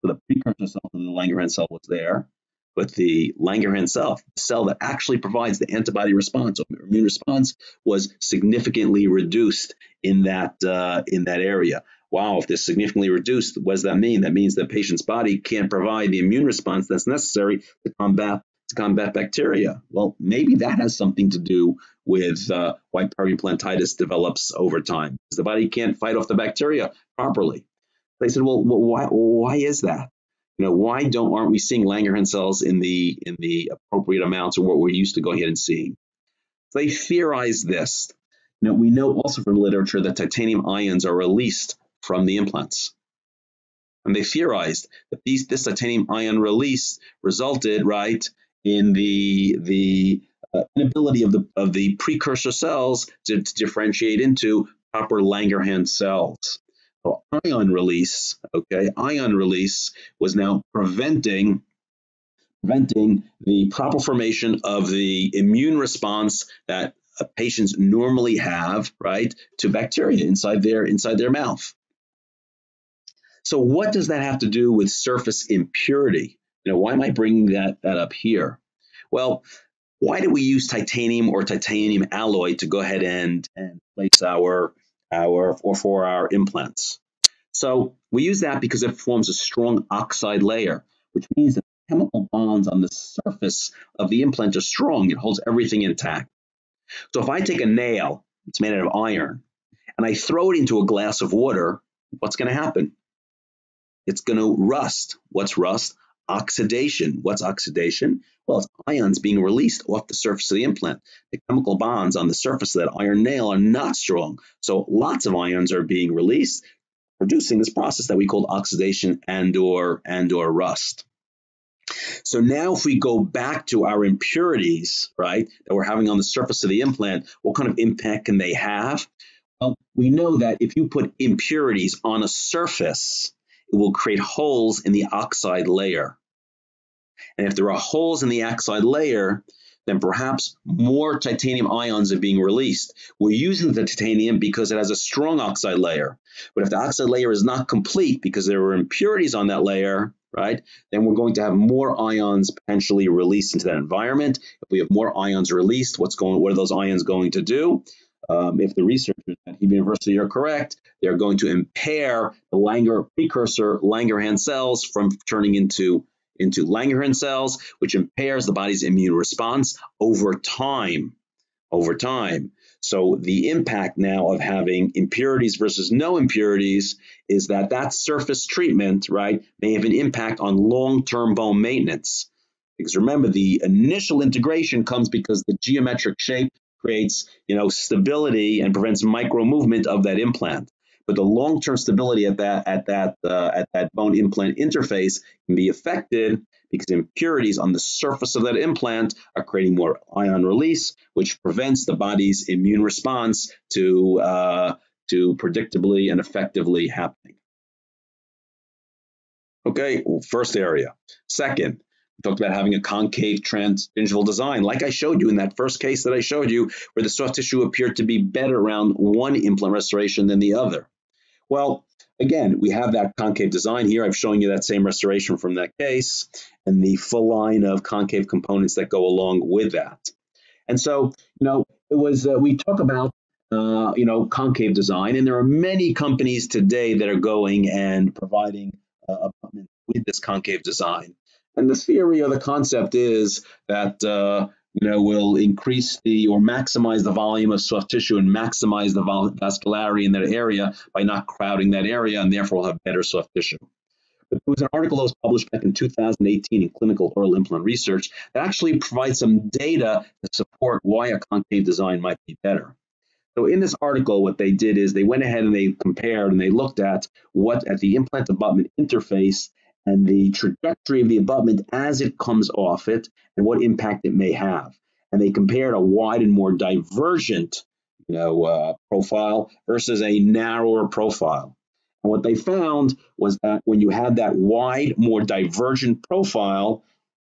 So the precursor cell to the Langerhans cell was there, but the Langerhans cell, the cell that actually provides the antibody response or immune response, was significantly reduced in that uh, in that area. Wow, if this significantly reduced, what does that mean? That means the patient's body can't provide the immune response that's necessary to combat to combat bacteria. Well, maybe that has something to do with uh, why periimplantitis develops over time. Because the body can't fight off the bacteria properly. They said, well, why, why is that? You know, why don't aren't we seeing Langerhans cells in the in the appropriate amounts or what we're used to going ahead and seeing? They theorized this. Know, we know also from literature that titanium ions are released from the implants. And they theorized that these, this titanium ion release resulted, right, in the the uh, inability of the of the precursor cells to, to differentiate into proper Langerhans cells. So ion release, okay, ion release was now preventing preventing the proper formation of the immune response that patients normally have, right, to bacteria inside their inside their mouth. So what does that have to do with surface impurity? You know, why am I bringing that, that up here? Well, why do we use titanium or titanium alloy to go ahead and, and place our, our, or for our implants? So we use that because it forms a strong oxide layer, which means that the chemical bonds on the surface of the implant are strong. It holds everything intact. So if I take a nail, it's made out of iron, and I throw it into a glass of water, what's going to happen? It's going to rust. What's rust? Oxidation. What's oxidation? Well, it's ions being released off the surface of the implant. The chemical bonds on the surface of that iron nail are not strong. So lots of ions are being released, producing this process that we call oxidation and or and or rust. So now if we go back to our impurities, right, that we're having on the surface of the implant, what kind of impact can they have? Well, we know that if you put impurities on a surface, it will create holes in the oxide layer. And if there are holes in the oxide layer, then perhaps more titanium ions are being released. We're using the titanium because it has a strong oxide layer. But if the oxide layer is not complete because there are impurities on that layer, right, then we're going to have more ions potentially released into that environment. If we have more ions released, what's going, what are those ions going to do? Um, if the researchers at University are correct, they're going to impair the Langer precursor Langerhans cells from turning into into Langerhans cells, which impairs the body's immune response over time. Over time. So the impact now of having impurities versus no impurities is that that surface treatment, right, may have an impact on long-term bone maintenance. Because remember, the initial integration comes because the geometric shape creates, you know, stability and prevents micro movement of that implant but the long-term stability at that at that uh, at that bone implant interface can be affected because impurities on the surface of that implant are creating more ion release, which prevents the body's immune response to uh, to predictably and effectively happening. Okay, first area. Second, we talked about having a concave transgingival design, like I showed you in that first case that I showed you, where the soft tissue appeared to be better around one implant restoration than the other. Well, again, we have that concave design here. I've shown you that same restoration from that case and the full line of concave components that go along with that. And so, you know, it was, uh, we talk about, uh, you know, concave design, and there are many companies today that are going and providing uh, with this concave design. And the theory or the concept is that uh, you know, will increase the or maximize the volume of soft tissue and maximize the vascularity in that area by not crowding that area, and therefore will have better soft tissue. But there was an article that was published back in 2018 in Clinical Oral Implant Research that actually provides some data to support why a concave design might be better. So in this article, what they did is they went ahead and they compared and they looked at what at the implant abutment interface and the trajectory of the abutment as it comes off it and what impact it may have. And they compared a wide and more divergent you know, uh, profile versus a narrower profile. And what they found was that when you had that wide, more divergent profile,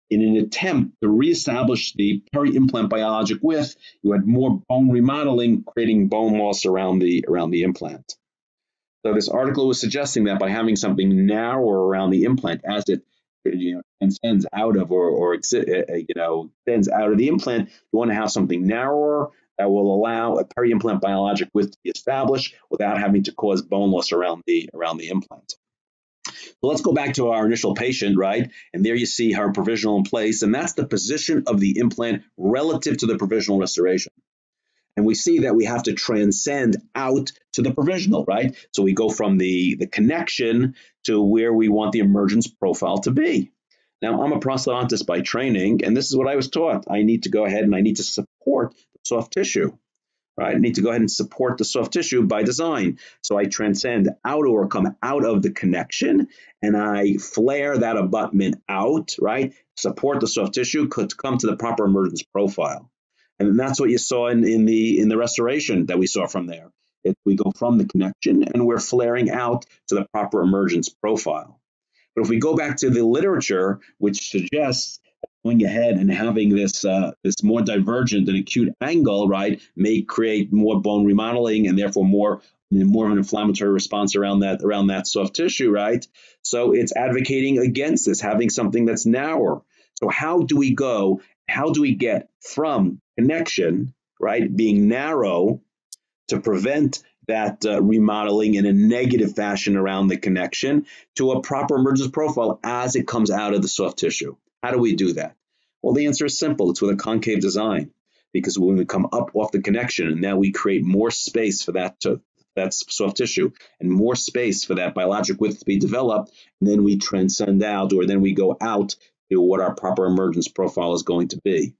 in an attempt to reestablish the peri-implant biologic width, you had more bone remodeling, creating bone loss around the around the implant. So this article was suggesting that by having something narrower around the implant as it you know extends out of or, or uh, uh, you know extends out of the implant, you want to have something narrower that will allow a peri-implant biologic width to be established without having to cause bone loss around the around the implant. So let's go back to our initial patient, right? And there you see her provisional in place, and that's the position of the implant relative to the provisional restoration. And we see that we have to transcend out to the provisional, right? So we go from the, the connection to where we want the emergence profile to be. Now, I'm a prosthodontist by training, and this is what I was taught. I need to go ahead and I need to support the soft tissue, right? I need to go ahead and support the soft tissue by design. So I transcend out or come out of the connection, and I flare that abutment out, right? Support the soft tissue could come to the proper emergence profile. And that's what you saw in, in the in the restoration that we saw from there. It, we go from the connection and we're flaring out to the proper emergence profile. But if we go back to the literature, which suggests going ahead and having this uh, this more divergent and acute angle, right, may create more bone remodeling and therefore more more of an inflammatory response around that around that soft tissue, right? So it's advocating against this, having something that's narrower. So how do we go how do we get from connection, right, being narrow to prevent that uh, remodeling in a negative fashion around the connection to a proper emergence profile as it comes out of the soft tissue? How do we do that? Well, the answer is simple. It's with a concave design because when we come up off the connection and now we create more space for that to that soft tissue and more space for that biologic width to be developed, and then we transcend out or then we go out to what our proper emergence profile is going to be.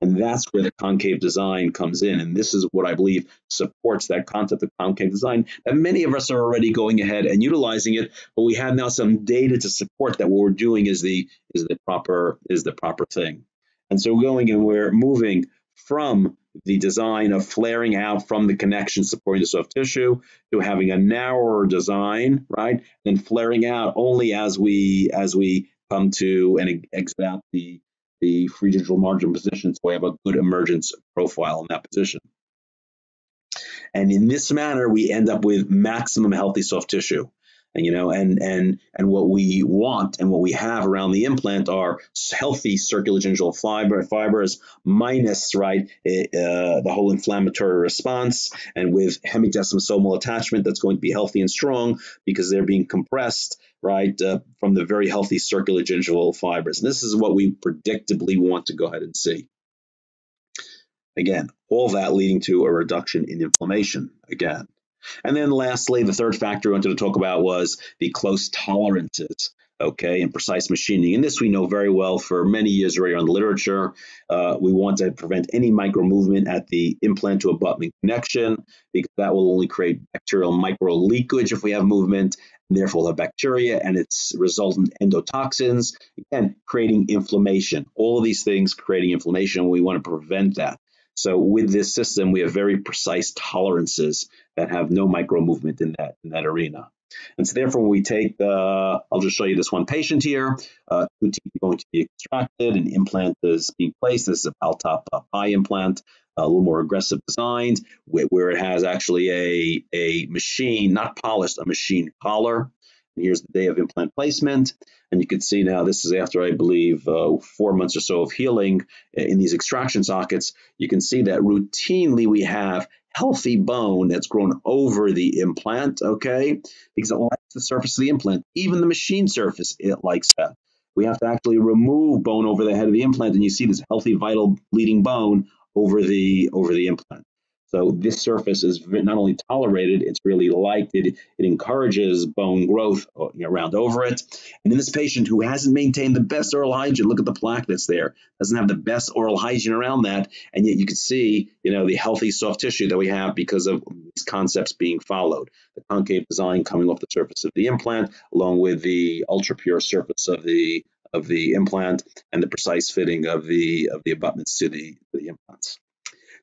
And that's where the concave design comes in. And this is what I believe supports that concept of concave design that many of us are already going ahead and utilizing it, but we have now some data to support that what we're doing is the is the proper is the proper thing. And so we're going and we're moving from the design of flaring out from the connection supporting the soft tissue to having a narrower design, right? Then flaring out only as we as we come to and exit out the the free gingival margin position so we have a good emergence profile in that position. And in this manner, we end up with maximum healthy soft tissue. And, you know, and and and what we want and what we have around the implant are healthy circulogingival fiber fibers minus right uh, the whole inflammatory response, and with hemidesmosomal attachment that's going to be healthy and strong because they're being compressed right uh, from the very healthy circulogingival fibers. And this is what we predictably want to go ahead and see. Again, all that leading to a reduction in inflammation again. And then lastly, the third factor I wanted to talk about was the close tolerances, okay, and precise machining. And this we know very well for many years already on the literature. Uh, we want to prevent any micro movement at the implant to abutment connection because that will only create bacterial micro leakage if we have movement, and therefore we'll have bacteria and its resultant endotoxins, again, creating inflammation. All of these things creating inflammation, we want to prevent that. So with this system, we have very precise tolerances that have no micro movement in that in that arena. And so therefore, when we take, the, I'll just show you this one patient here. Uh, teeth are going to be extracted, an implant is being placed. This is a Paltop uh, Pi implant, a little more aggressive designed, where, where it has actually a, a machine, not polished, a machine collar. And here's the day of implant placement. And you can see now this is after, I believe, uh, four months or so of healing in these extraction sockets. You can see that routinely we have healthy bone that's grown over the implant, okay? Because it likes the surface of the implant. Even the machine surface, it likes that. We have to actually remove bone over the head of the implant, and you see this healthy, vital, bleeding bone over the over the implant. So this surface is not only tolerated, it's really liked. It, it encourages bone growth uh, around over it. And in this patient who hasn't maintained the best oral hygiene, look at the plaque that's there, doesn't have the best oral hygiene around that. And yet you can see, you know, the healthy soft tissue that we have because of these concepts being followed. The concave design coming off the surface of the implant, along with the ultra pure surface of the of the implant and the precise fitting of the of the abutments to the, to the implants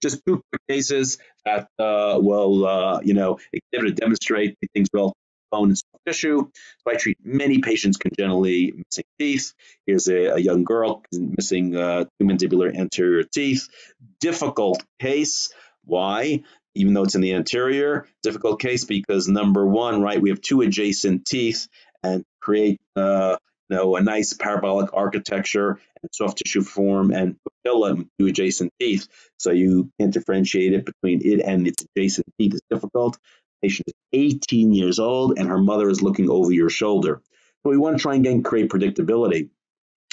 just two quick cases that uh, will, uh, you know, exhibit demonstrate things relative to bone and soft tissue. So I treat many patients congenitally missing teeth. Here's a, a young girl missing uh, two mandibular anterior teeth. Difficult case. Why? Even though it's in the anterior, difficult case because number one, right, we have two adjacent teeth and create uh, know, a nice parabolic architecture and soft tissue form and papilla to adjacent teeth. So you can't differentiate it between it and its adjacent teeth is difficult. The patient is 18 years old and her mother is looking over your shoulder. So we want to try and create predictability.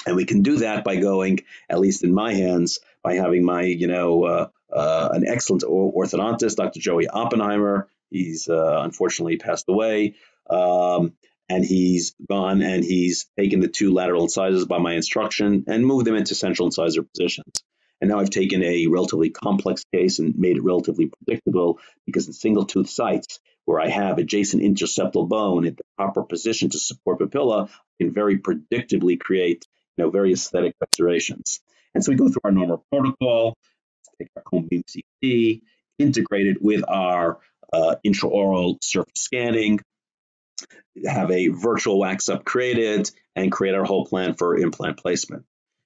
And we can do that by going, at least in my hands, by having my, you know, uh, uh, an excellent orthodontist, Dr. Joey Oppenheimer. He's uh, unfortunately passed away. Um, and he's gone and he's taken the two lateral incisors by my instruction and moved them into central incisor positions. And now I've taken a relatively complex case and made it relatively predictable because in single tooth sites where I have adjacent interseptal bone at the proper position to support papilla, I can very predictably create you know, very aesthetic restorations. And so we go through our normal protocol, take our cone beam CT, integrate it with our uh, intraoral surface scanning, have a virtual wax up created, and create our whole plan for implant placement.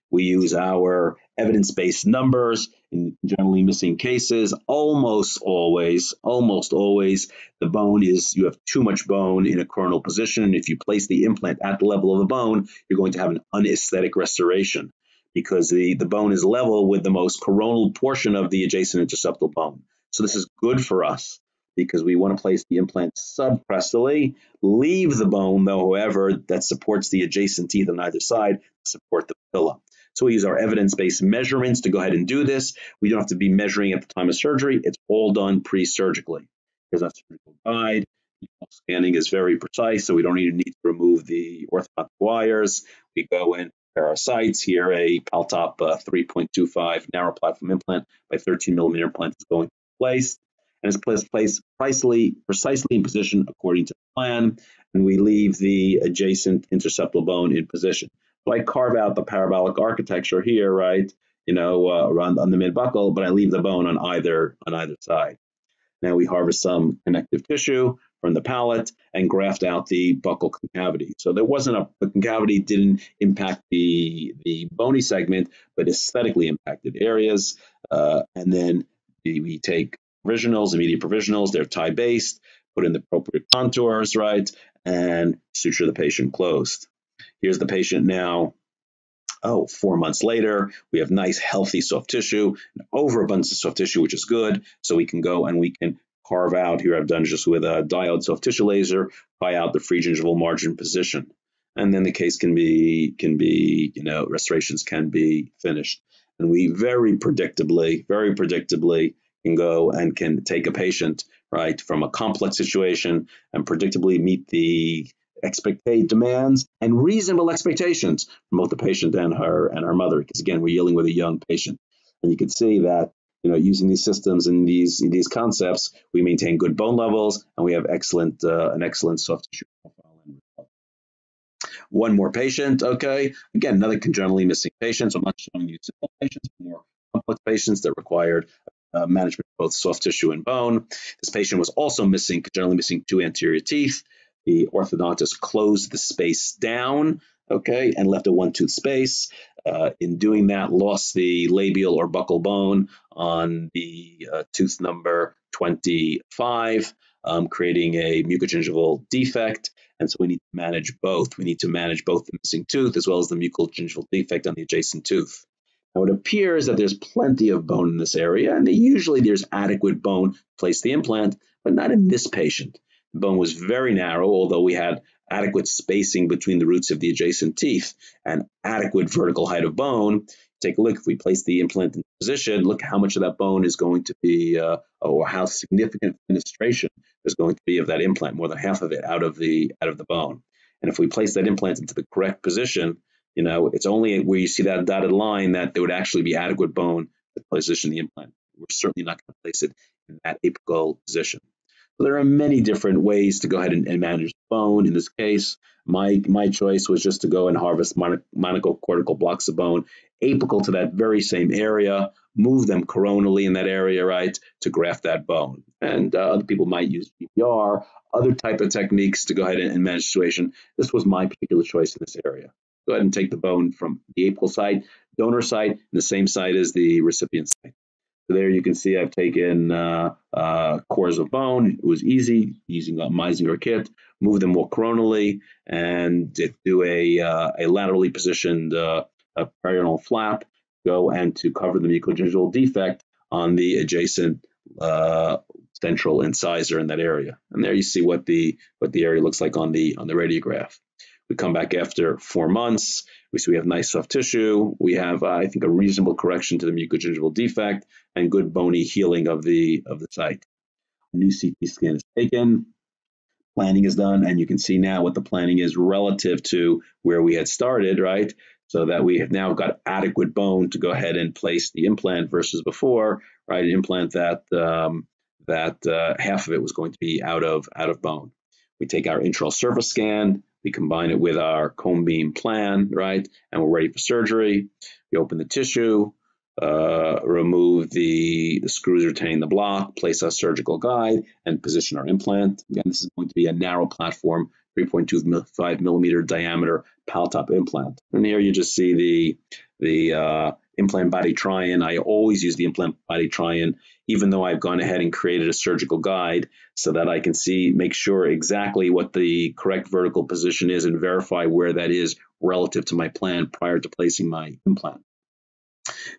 We use our evidence-based numbers in congenitally missing cases. Almost always, almost always, the bone is, you have too much bone in a coronal position. If you place the implant at the level of the bone, you're going to have an unaesthetic restoration because the, the bone is level with the most coronal portion of the adjacent interseptal bone. So this is good for us because we want to place the implant subcrestally, leave the bone, though, however, that supports the adjacent teeth on either side support the papilla. So we use our evidence-based measurements to go ahead and do this. We don't have to be measuring at the time of surgery. It's all done pre-surgically. Here's our surgical guide. Scanning is very precise, so we don't even need to remove the orthodontic wires. We go in, prepare our sites. Here, a Paltop uh, 3.25 narrow platform implant by 13 millimeter implant is going to be placed and is placed, precisely, precisely in position according to the plan, and we leave the adjacent interseptal bone in position. So I carve out the parabolic architecture here, right? you know, uh, around on the mid buccal, but I leave the bone on either on either side. Now we harvest some connective tissue from the palate and graft out the buccal concavity. So there wasn't a the concavity didn't impact the the bony segment, but aesthetically impacted areas. Uh, and then we take provisionals, immediate provisionals. They're tie based. Put in the appropriate contours, right, and suture the patient closed. Here's the patient now oh, four months later, we have nice, healthy soft tissue, an overabundance of soft tissue, which is good. So we can go and we can carve out, here I've done just with a diode soft tissue laser, pry out the free gingival margin position. And then the case can be, can be, you know, restorations can be finished. And we very predictably, very predictably can go and can take a patient, right, from a complex situation and predictably meet the expectate demands and reasonable expectations from both the patient and her and her mother. Because again, we're dealing with a young patient, and you can see that you know using these systems and these these concepts, we maintain good bone levels and we have excellent uh, an excellent soft tissue profile. One more patient, okay. Again, another congenitally missing patient. So I'm not showing you simple patients, more complex patients that required uh, management of both soft tissue and bone. This patient was also missing, congenitally missing two anterior teeth. The orthodontist closed the space down, okay, and left a one tooth space. Uh, in doing that, lost the labial or buccal bone on the uh, tooth number 25, um, creating a mucogingival defect. And so we need to manage both. We need to manage both the missing tooth as well as the mucogingival defect on the adjacent tooth. Now, it appears that there's plenty of bone in this area, and usually there's adequate bone to place the implant, but not in this patient. The bone was very narrow, although we had adequate spacing between the roots of the adjacent teeth and adequate vertical height of bone. Take a look, if we place the implant in position, look how much of that bone is going to be, uh, or how significant fenestration is going to be of that implant, more than half of it out of the out of the bone. And if we place that implant into the correct position, you know, it's only where you see that dotted line that there would actually be adequate bone to position the implant. We're certainly not going to place it in that apical position. So there are many different ways to go ahead and, and manage the bone. In this case, my my choice was just to go and harvest monocortical blocks of bone apical to that very same area, move them coronally in that area, right, to graft that bone. And uh, other people might use PPR, other type of techniques to go ahead and, and manage the situation. This was my particular choice in this area. Go ahead and take the bone from the apical site, donor site, the same site as the recipient site. So there you can see I've taken uh, uh, cores of bone. It was easy using a Meisinger kit, move them more coronally, and do a, uh, a laterally positioned uh, a parietal flap, go and to cover the mucogingival defect on the adjacent uh, central incisor in that area. And there you see what the what the area looks like on the on the radiograph. We come back after four months. We see we have nice soft tissue. We have, uh, I think, a reasonable correction to the mucogingival defect and good bony healing of the of the site. A new CT scan is taken. Planning is done, and you can see now what the planning is relative to where we had started, right? So that we have now got adequate bone to go ahead and place the implant versus before, right? An implant that um, that uh, half of it was going to be out of out of bone. We take our intraoral surface scan, we combine it with our cone beam plan, right? And we're ready for surgery. We open the tissue, uh, remove the, the screws retaining the block, place our surgical guide, and position our implant. Again, this is going to be a narrow platform, 3.25 millimeter diameter top implant. And here you just see the the uh, implant body try-in. I always use the implant body try-in, even though I've gone ahead and created a surgical guide so that I can see, make sure exactly what the correct vertical position is and verify where that is relative to my plan prior to placing my implant.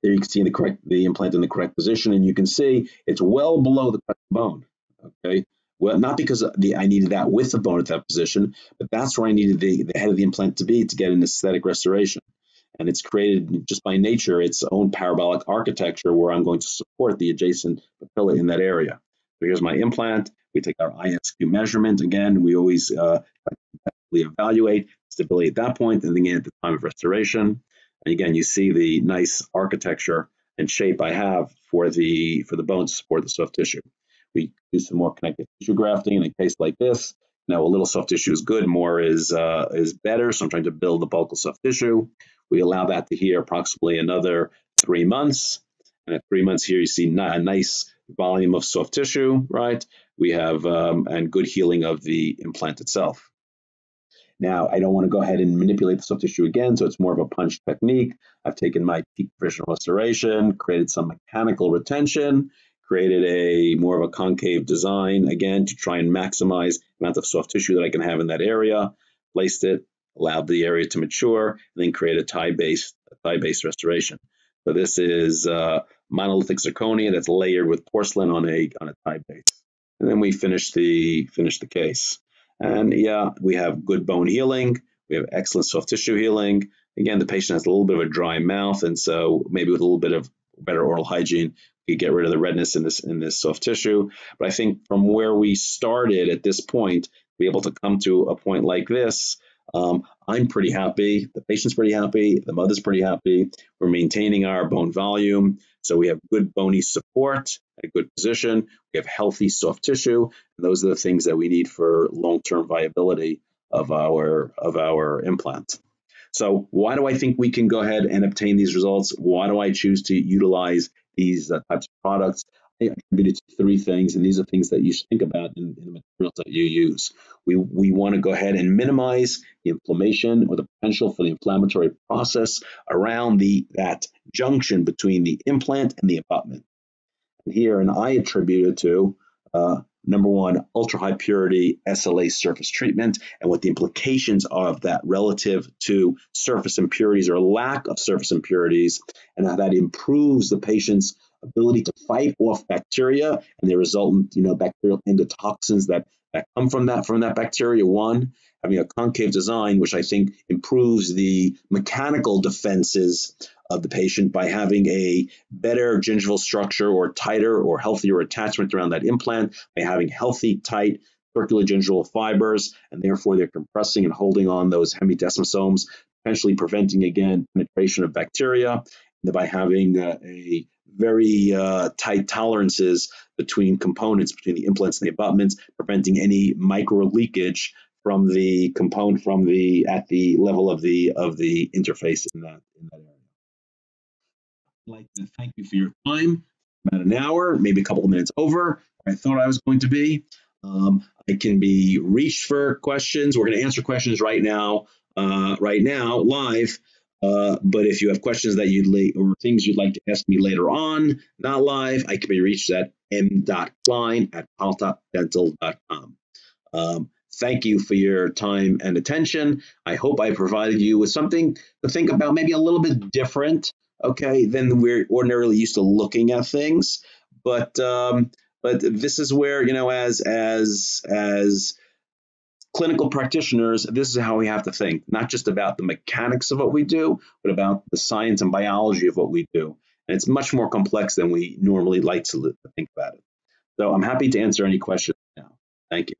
There you can see the correct the implant in the correct position, and you can see it's well below the bone. Okay, well, not because the, I needed that with the bone at that position, but that's where I needed the, the head of the implant to be to get an aesthetic restoration. And it's created just by nature its own parabolic architecture where I'm going to support the adjacent papilla in that area. So here's my implant. We take our ISQ measurement. Again, we always uh, evaluate stability at that point and then at the time of restoration. And again, you see the nice architecture and shape I have for the for the bone to support the soft tissue. We do some more connective tissue grafting in a case like this. Know, a little soft tissue is good, more is uh, is better. So I'm trying to build the bulk of soft tissue. We allow that to heal approximately another three months. And at three months here, you see a nice volume of soft tissue, right? We have um, and good healing of the implant itself. Now, I don't want to go ahead and manipulate the soft tissue again, so it's more of a punch technique. I've taken my PEEK precision restoration, created some mechanical retention, created a more of a concave design again to try and maximize the amount of soft tissue that I can have in that area. Placed it, allowed the area to mature, and then create a Ti-based Ti-based restoration. So this is uh, monolithic zirconia that's layered with porcelain on a on a Ti-base, and then we finish the finish the case. And yeah, we have good bone healing. We have excellent soft tissue healing. Again, the patient has a little bit of a dry mouth, and so maybe with a little bit of better oral hygiene, we get rid of the redness in this in this soft tissue. But I think from where we started at this point, be able to come to a point like this, um, I'm pretty happy. The patient's pretty happy. The mother's pretty happy. We're maintaining our bone volume. So we have good bony support, a good position. We have healthy soft tissue. And those are the things that we need for long-term viability of our, of our implant. So why do I think we can go ahead and obtain these results? Why do I choose to utilize these uh, types of products? I attributed to three things, and these are things that you should think about in, in the materials that you use. We, we want to go ahead and minimize the inflammation or the potential for the inflammatory process around the that junction between the implant and the abutment. And here, and I attribute it to uh, number one, ultra high purity SLA surface treatment. And what the implications are of that relative to surface impurities or lack of surface impurities, and how that improves the patient's ability to fight off bacteria and the resultant, you know, bacterial endotoxins that, that come from that from that bacteria. One, having a concave design, which I think improves the mechanical defenses of the patient by having a better gingival structure or tighter or healthier attachment around that implant, by having healthy, tight circular gingival fibers, and therefore they're compressing and holding on those hemidesmosomes, potentially preventing again penetration of bacteria. And by having uh, a very uh, tight tolerances between components, between the implants and the abutments, preventing any micro leakage from the component from the at the level of the of the interface in that in that area. I'd like to thank you for your time. About an hour, maybe a couple of minutes over. I thought I was going to be. Um, I can be reached for questions. We're going to answer questions right now, uh, right now, live. Uh, but if you have questions that you'd like or things you'd like to ask me later on, not live, I can be reached at m.klein at paltopdental.com. Um, thank you for your time and attention. I hope I provided you with something to think about, maybe a little bit different, okay, than we're ordinarily used to looking at things. But um, but this is where you know, as as as clinical practitioners, this is how we have to think, not just about the mechanics of what we do, but about the science and biology of what we do. And it's much more complex than we normally like to think about it. So I'm happy to answer any questions now. Thank you.